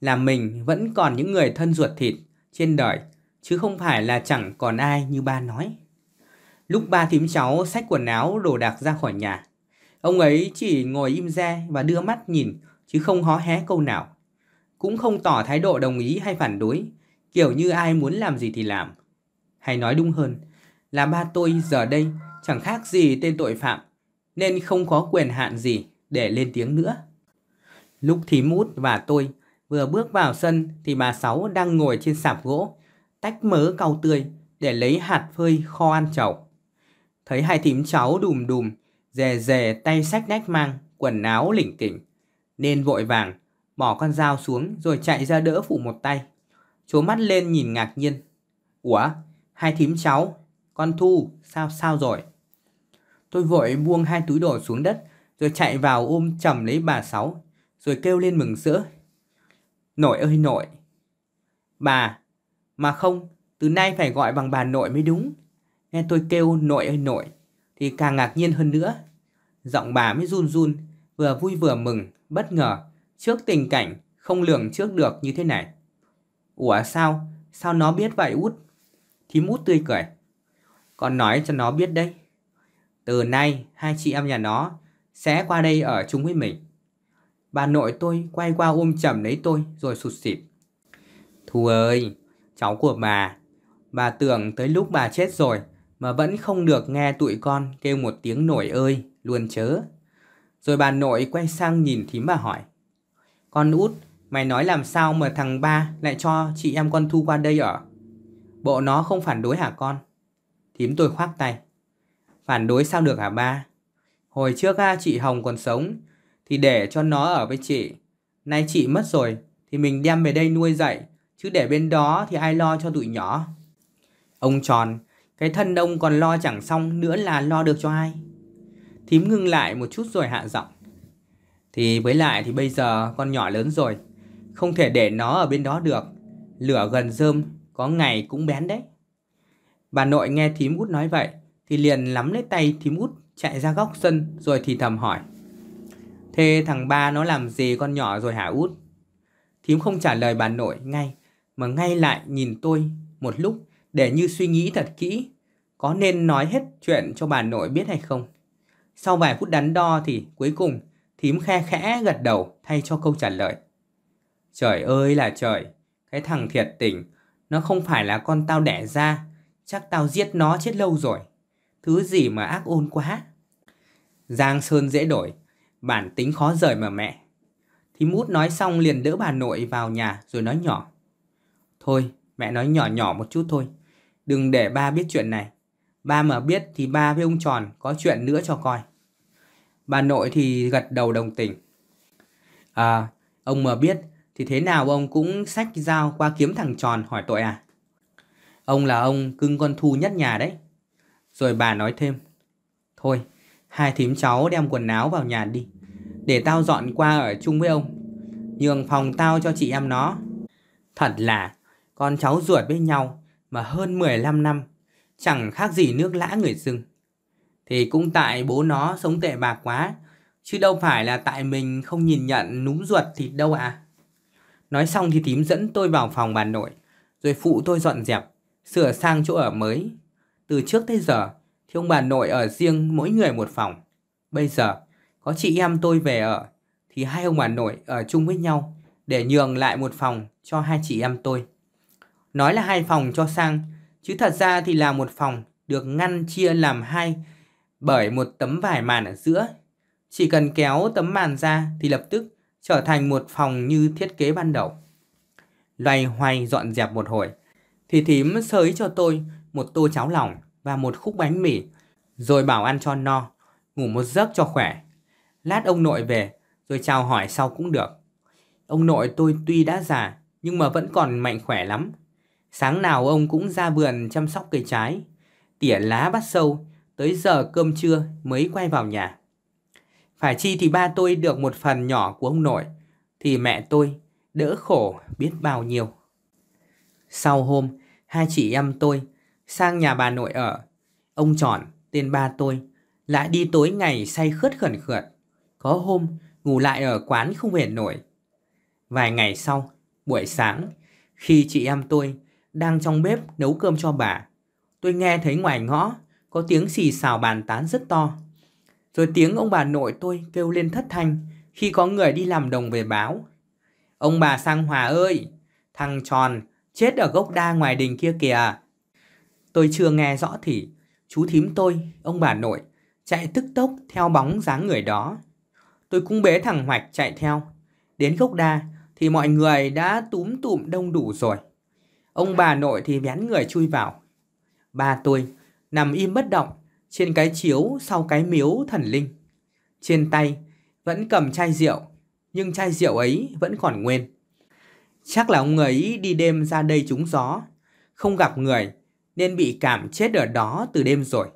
là mình vẫn còn những người thân ruột thịt trên đời, chứ không phải là chẳng còn ai như ba nói. Lúc ba thím cháu xách quần áo đồ đạc ra khỏi nhà, ông ấy chỉ ngồi im re và đưa mắt nhìn chứ không hó hé câu nào. Cũng không tỏ thái độ đồng ý hay phản đối, kiểu như ai muốn làm gì thì làm. Hay nói đúng hơn là ba tôi giờ đây chẳng khác gì tên tội phạm nên không có quyền hạn gì để lên tiếng nữa. Lúc thím út và tôi vừa bước vào sân thì bà Sáu đang ngồi trên sạp gỗ, tách mớ cau tươi để lấy hạt phơi kho ăn chậu. Thấy hai thím cháu đùm đùm, dè dè tay sách nách mang, quần áo lỉnh kỉnh, nên vội vàng bỏ con dao xuống rồi chạy ra đỡ phụ một tay. Chố mắt lên nhìn ngạc nhiên. Ủa, hai thím cháu, con Thu, sao sao rồi? Tôi vội buông hai túi đồ xuống đất, rồi chạy vào ôm chầm lấy bà Sáu, rồi kêu lên mừng rỡ. Nội ơi nội! Bà, mà không, từ nay phải gọi bằng bà nội mới đúng. Nghe tôi kêu nội ơi nội, thì càng ngạc nhiên hơn nữa. Giọng bà mới run run, vừa vui vừa mừng, bất ngờ, trước tình cảnh không lường trước được như thế này. Ủa sao? Sao nó biết vậy út? Thím út tươi cười. Con nói cho nó biết đấy. Từ nay, hai chị em nhà nó sẽ qua đây ở chung với mình. Bà nội tôi quay qua ôm chầm lấy tôi rồi sụt xịt. Thu ơi, cháu của bà, bà tưởng tới lúc bà chết rồi mà vẫn không được nghe tụi con kêu một tiếng nội ơi, luôn chớ. Rồi bà nội quay sang nhìn thím bà hỏi. Con út, mày nói làm sao mà thằng ba lại cho chị em con Thu qua đây ở? Bộ nó không phản đối hả con? Thím tôi khoác tay. Phản đối sao được hả ba? Hồi trước chị Hồng còn sống thì để cho nó ở với chị. Nay chị mất rồi thì mình đem về đây nuôi dạy. Chứ để bên đó thì ai lo cho tụi nhỏ? Ông tròn, cái thân ông còn lo chẳng xong nữa là lo được cho ai? Thím ngưng lại một chút rồi hạ giọng. Thì với lại thì bây giờ con nhỏ lớn rồi. Không thể để nó ở bên đó được. Lửa gần rơm có ngày cũng bén đấy. Bà nội nghe thím út nói vậy thì liền lắm lấy tay thím út chạy ra góc sân rồi thì thầm hỏi. Thế thằng ba nó làm gì con nhỏ rồi hả út? Thím không trả lời bà nội ngay mà ngay lại nhìn tôi một lúc để như suy nghĩ thật kỹ có nên nói hết chuyện cho bà nội biết hay không. Sau vài phút đắn đo thì cuối cùng thím khe khẽ gật đầu thay cho câu trả lời. Trời ơi là trời, cái thằng thiệt tình, nó không phải là con tao đẻ ra, chắc tao giết nó chết lâu rồi. Thứ gì mà ác ôn quá. Giang Sơn dễ đổi, bản tính khó rời mà mẹ. Thì mút nói xong liền đỡ bà nội vào nhà rồi nói nhỏ. Thôi, mẹ nói nhỏ nhỏ một chút thôi. Đừng để ba biết chuyện này. Ba mà biết thì ba với ông tròn có chuyện nữa cho coi. Bà nội thì gật đầu đồng tình. À, ông mà biết thì thế nào ông cũng xách dao qua kiếm thằng tròn hỏi tội à? Ông là ông cưng con thu nhất nhà đấy. Rồi bà nói thêm. Thôi, hai thím cháu đem quần áo vào nhà đi. Để tao dọn qua ở chung với ông. Nhường phòng tao cho chị em nó. Thật là con cháu ruột với nhau mà hơn 15 năm. Chẳng khác gì nước lã người dưng. Thì cũng tại bố nó sống tệ bạc quá. Chứ đâu phải là tại mình không nhìn nhận núm ruột thịt đâu à. Nói xong thì tím dẫn tôi vào phòng bà nội. Rồi phụ tôi dọn dẹp, sửa sang chỗ ở mới. Từ trước tới giờ thì ông bà nội ở riêng mỗi người một phòng. Bây giờ có chị em tôi về ở thì hai ông bà nội ở chung với nhau để nhường lại một phòng cho hai chị em tôi. Nói là hai phòng cho sang, chứ thật ra thì là một phòng được ngăn chia làm hai bởi một tấm vải màn ở giữa. Chỉ cần kéo tấm màn ra thì lập tức trở thành một phòng như thiết kế ban đầu. Loay hoay dọn dẹp một hồi, thì thím sới cho tôi một tô cháo lỏng và một khúc bánh mì, rồi bảo ăn cho no, ngủ một giấc cho khỏe. Lát ông nội về, rồi chào hỏi sau cũng được. Ông nội tôi tuy đã già, nhưng mà vẫn còn mạnh khỏe lắm. Sáng nào ông cũng ra vườn chăm sóc cây trái, tỉa lá bắt sâu, tới giờ cơm trưa mới quay vào nhà. Phải chi thì ba tôi được một phần nhỏ của ông nội, thì mẹ tôi đỡ khổ biết bao nhiêu. Sau hôm, hai chị em tôi sang nhà bà nội ở, ông tròn tên ba tôi lại đi tối ngày say khướt khẩn khượt. Có hôm ngủ lại ở quán không về nổi. Vài ngày sau, buổi sáng, khi chị em tôi đang trong bếp nấu cơm cho bà, tôi nghe thấy ngoài ngõ có tiếng xì xào bàn tán rất to. Rồi tiếng ông bà nội tôi kêu lên thất thanh khi có người đi làm đồng về báo. Ông bà Sang Hòa ơi, thằng tròn chết ở gốc đa ngoài đình kia kìa. Tôi chưa nghe rõ thì chú thím tôi, ông bà nội, chạy tức tốc theo bóng dáng người đó. Tôi cũng bế thằng Hoạch chạy theo. Đến gốc đa thì mọi người đã túm tụm đông đủ rồi. Ông bà nội thì vén người chui vào. Ba tôi nằm im bất động trên cái chiếu sau cái miếu thần linh. Trên tay vẫn cầm chai rượu, nhưng chai rượu ấy vẫn còn nguyên. Chắc là ông ấy đi đêm ra đây trúng gió, không gặp người nên bị cảm chết ở đó từ đêm rồi.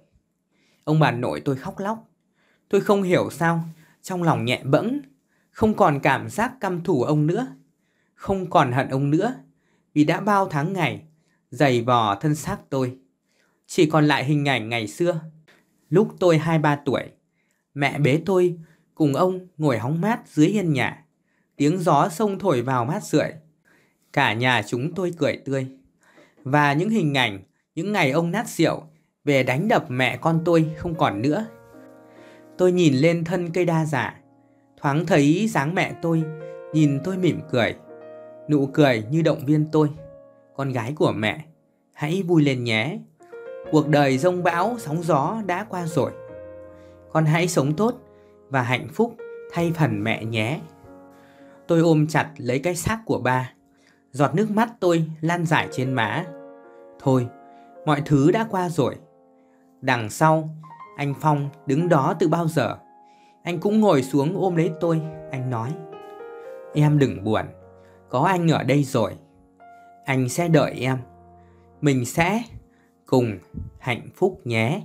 Ông bà nội tôi khóc lóc. Tôi không hiểu sao, trong lòng nhẹ bẫng, không còn cảm giác căm thù ông nữa, không còn hận ông nữa, vì đã bao tháng ngày dày vò thân xác tôi. Chỉ còn lại hình ảnh ngày xưa, lúc tôi hai ba tuổi, mẹ bế tôi cùng ông ngồi hóng mát dưới hiên nhà, tiếng gió sông thổi vào mát rượi. Cả nhà chúng tôi cười tươi. Và những hình ảnh, những ngày ông nát rượu về đánh đập mẹ con tôi không còn nữa. Tôi nhìn lên thân cây đa giả, thoáng thấy dáng mẹ tôi, nhìn tôi mỉm cười. Nụ cười như động viên tôi. Con gái của mẹ, hãy vui lên nhé. Cuộc đời rông bão, sóng gió đã qua rồi. Con hãy sống tốt và hạnh phúc thay phần mẹ nhé. Tôi ôm chặt lấy cái xác của ba. Giọt nước mắt tôi lan rải trên má. Thôi, mọi thứ đã qua rồi. Đằng sau, anh Phong đứng đó từ bao giờ. Anh cũng ngồi xuống ôm lấy tôi, anh nói. Em đừng buồn, có anh ở đây rồi. Anh sẽ đợi em. Mình sẽ cùng hạnh phúc nhé.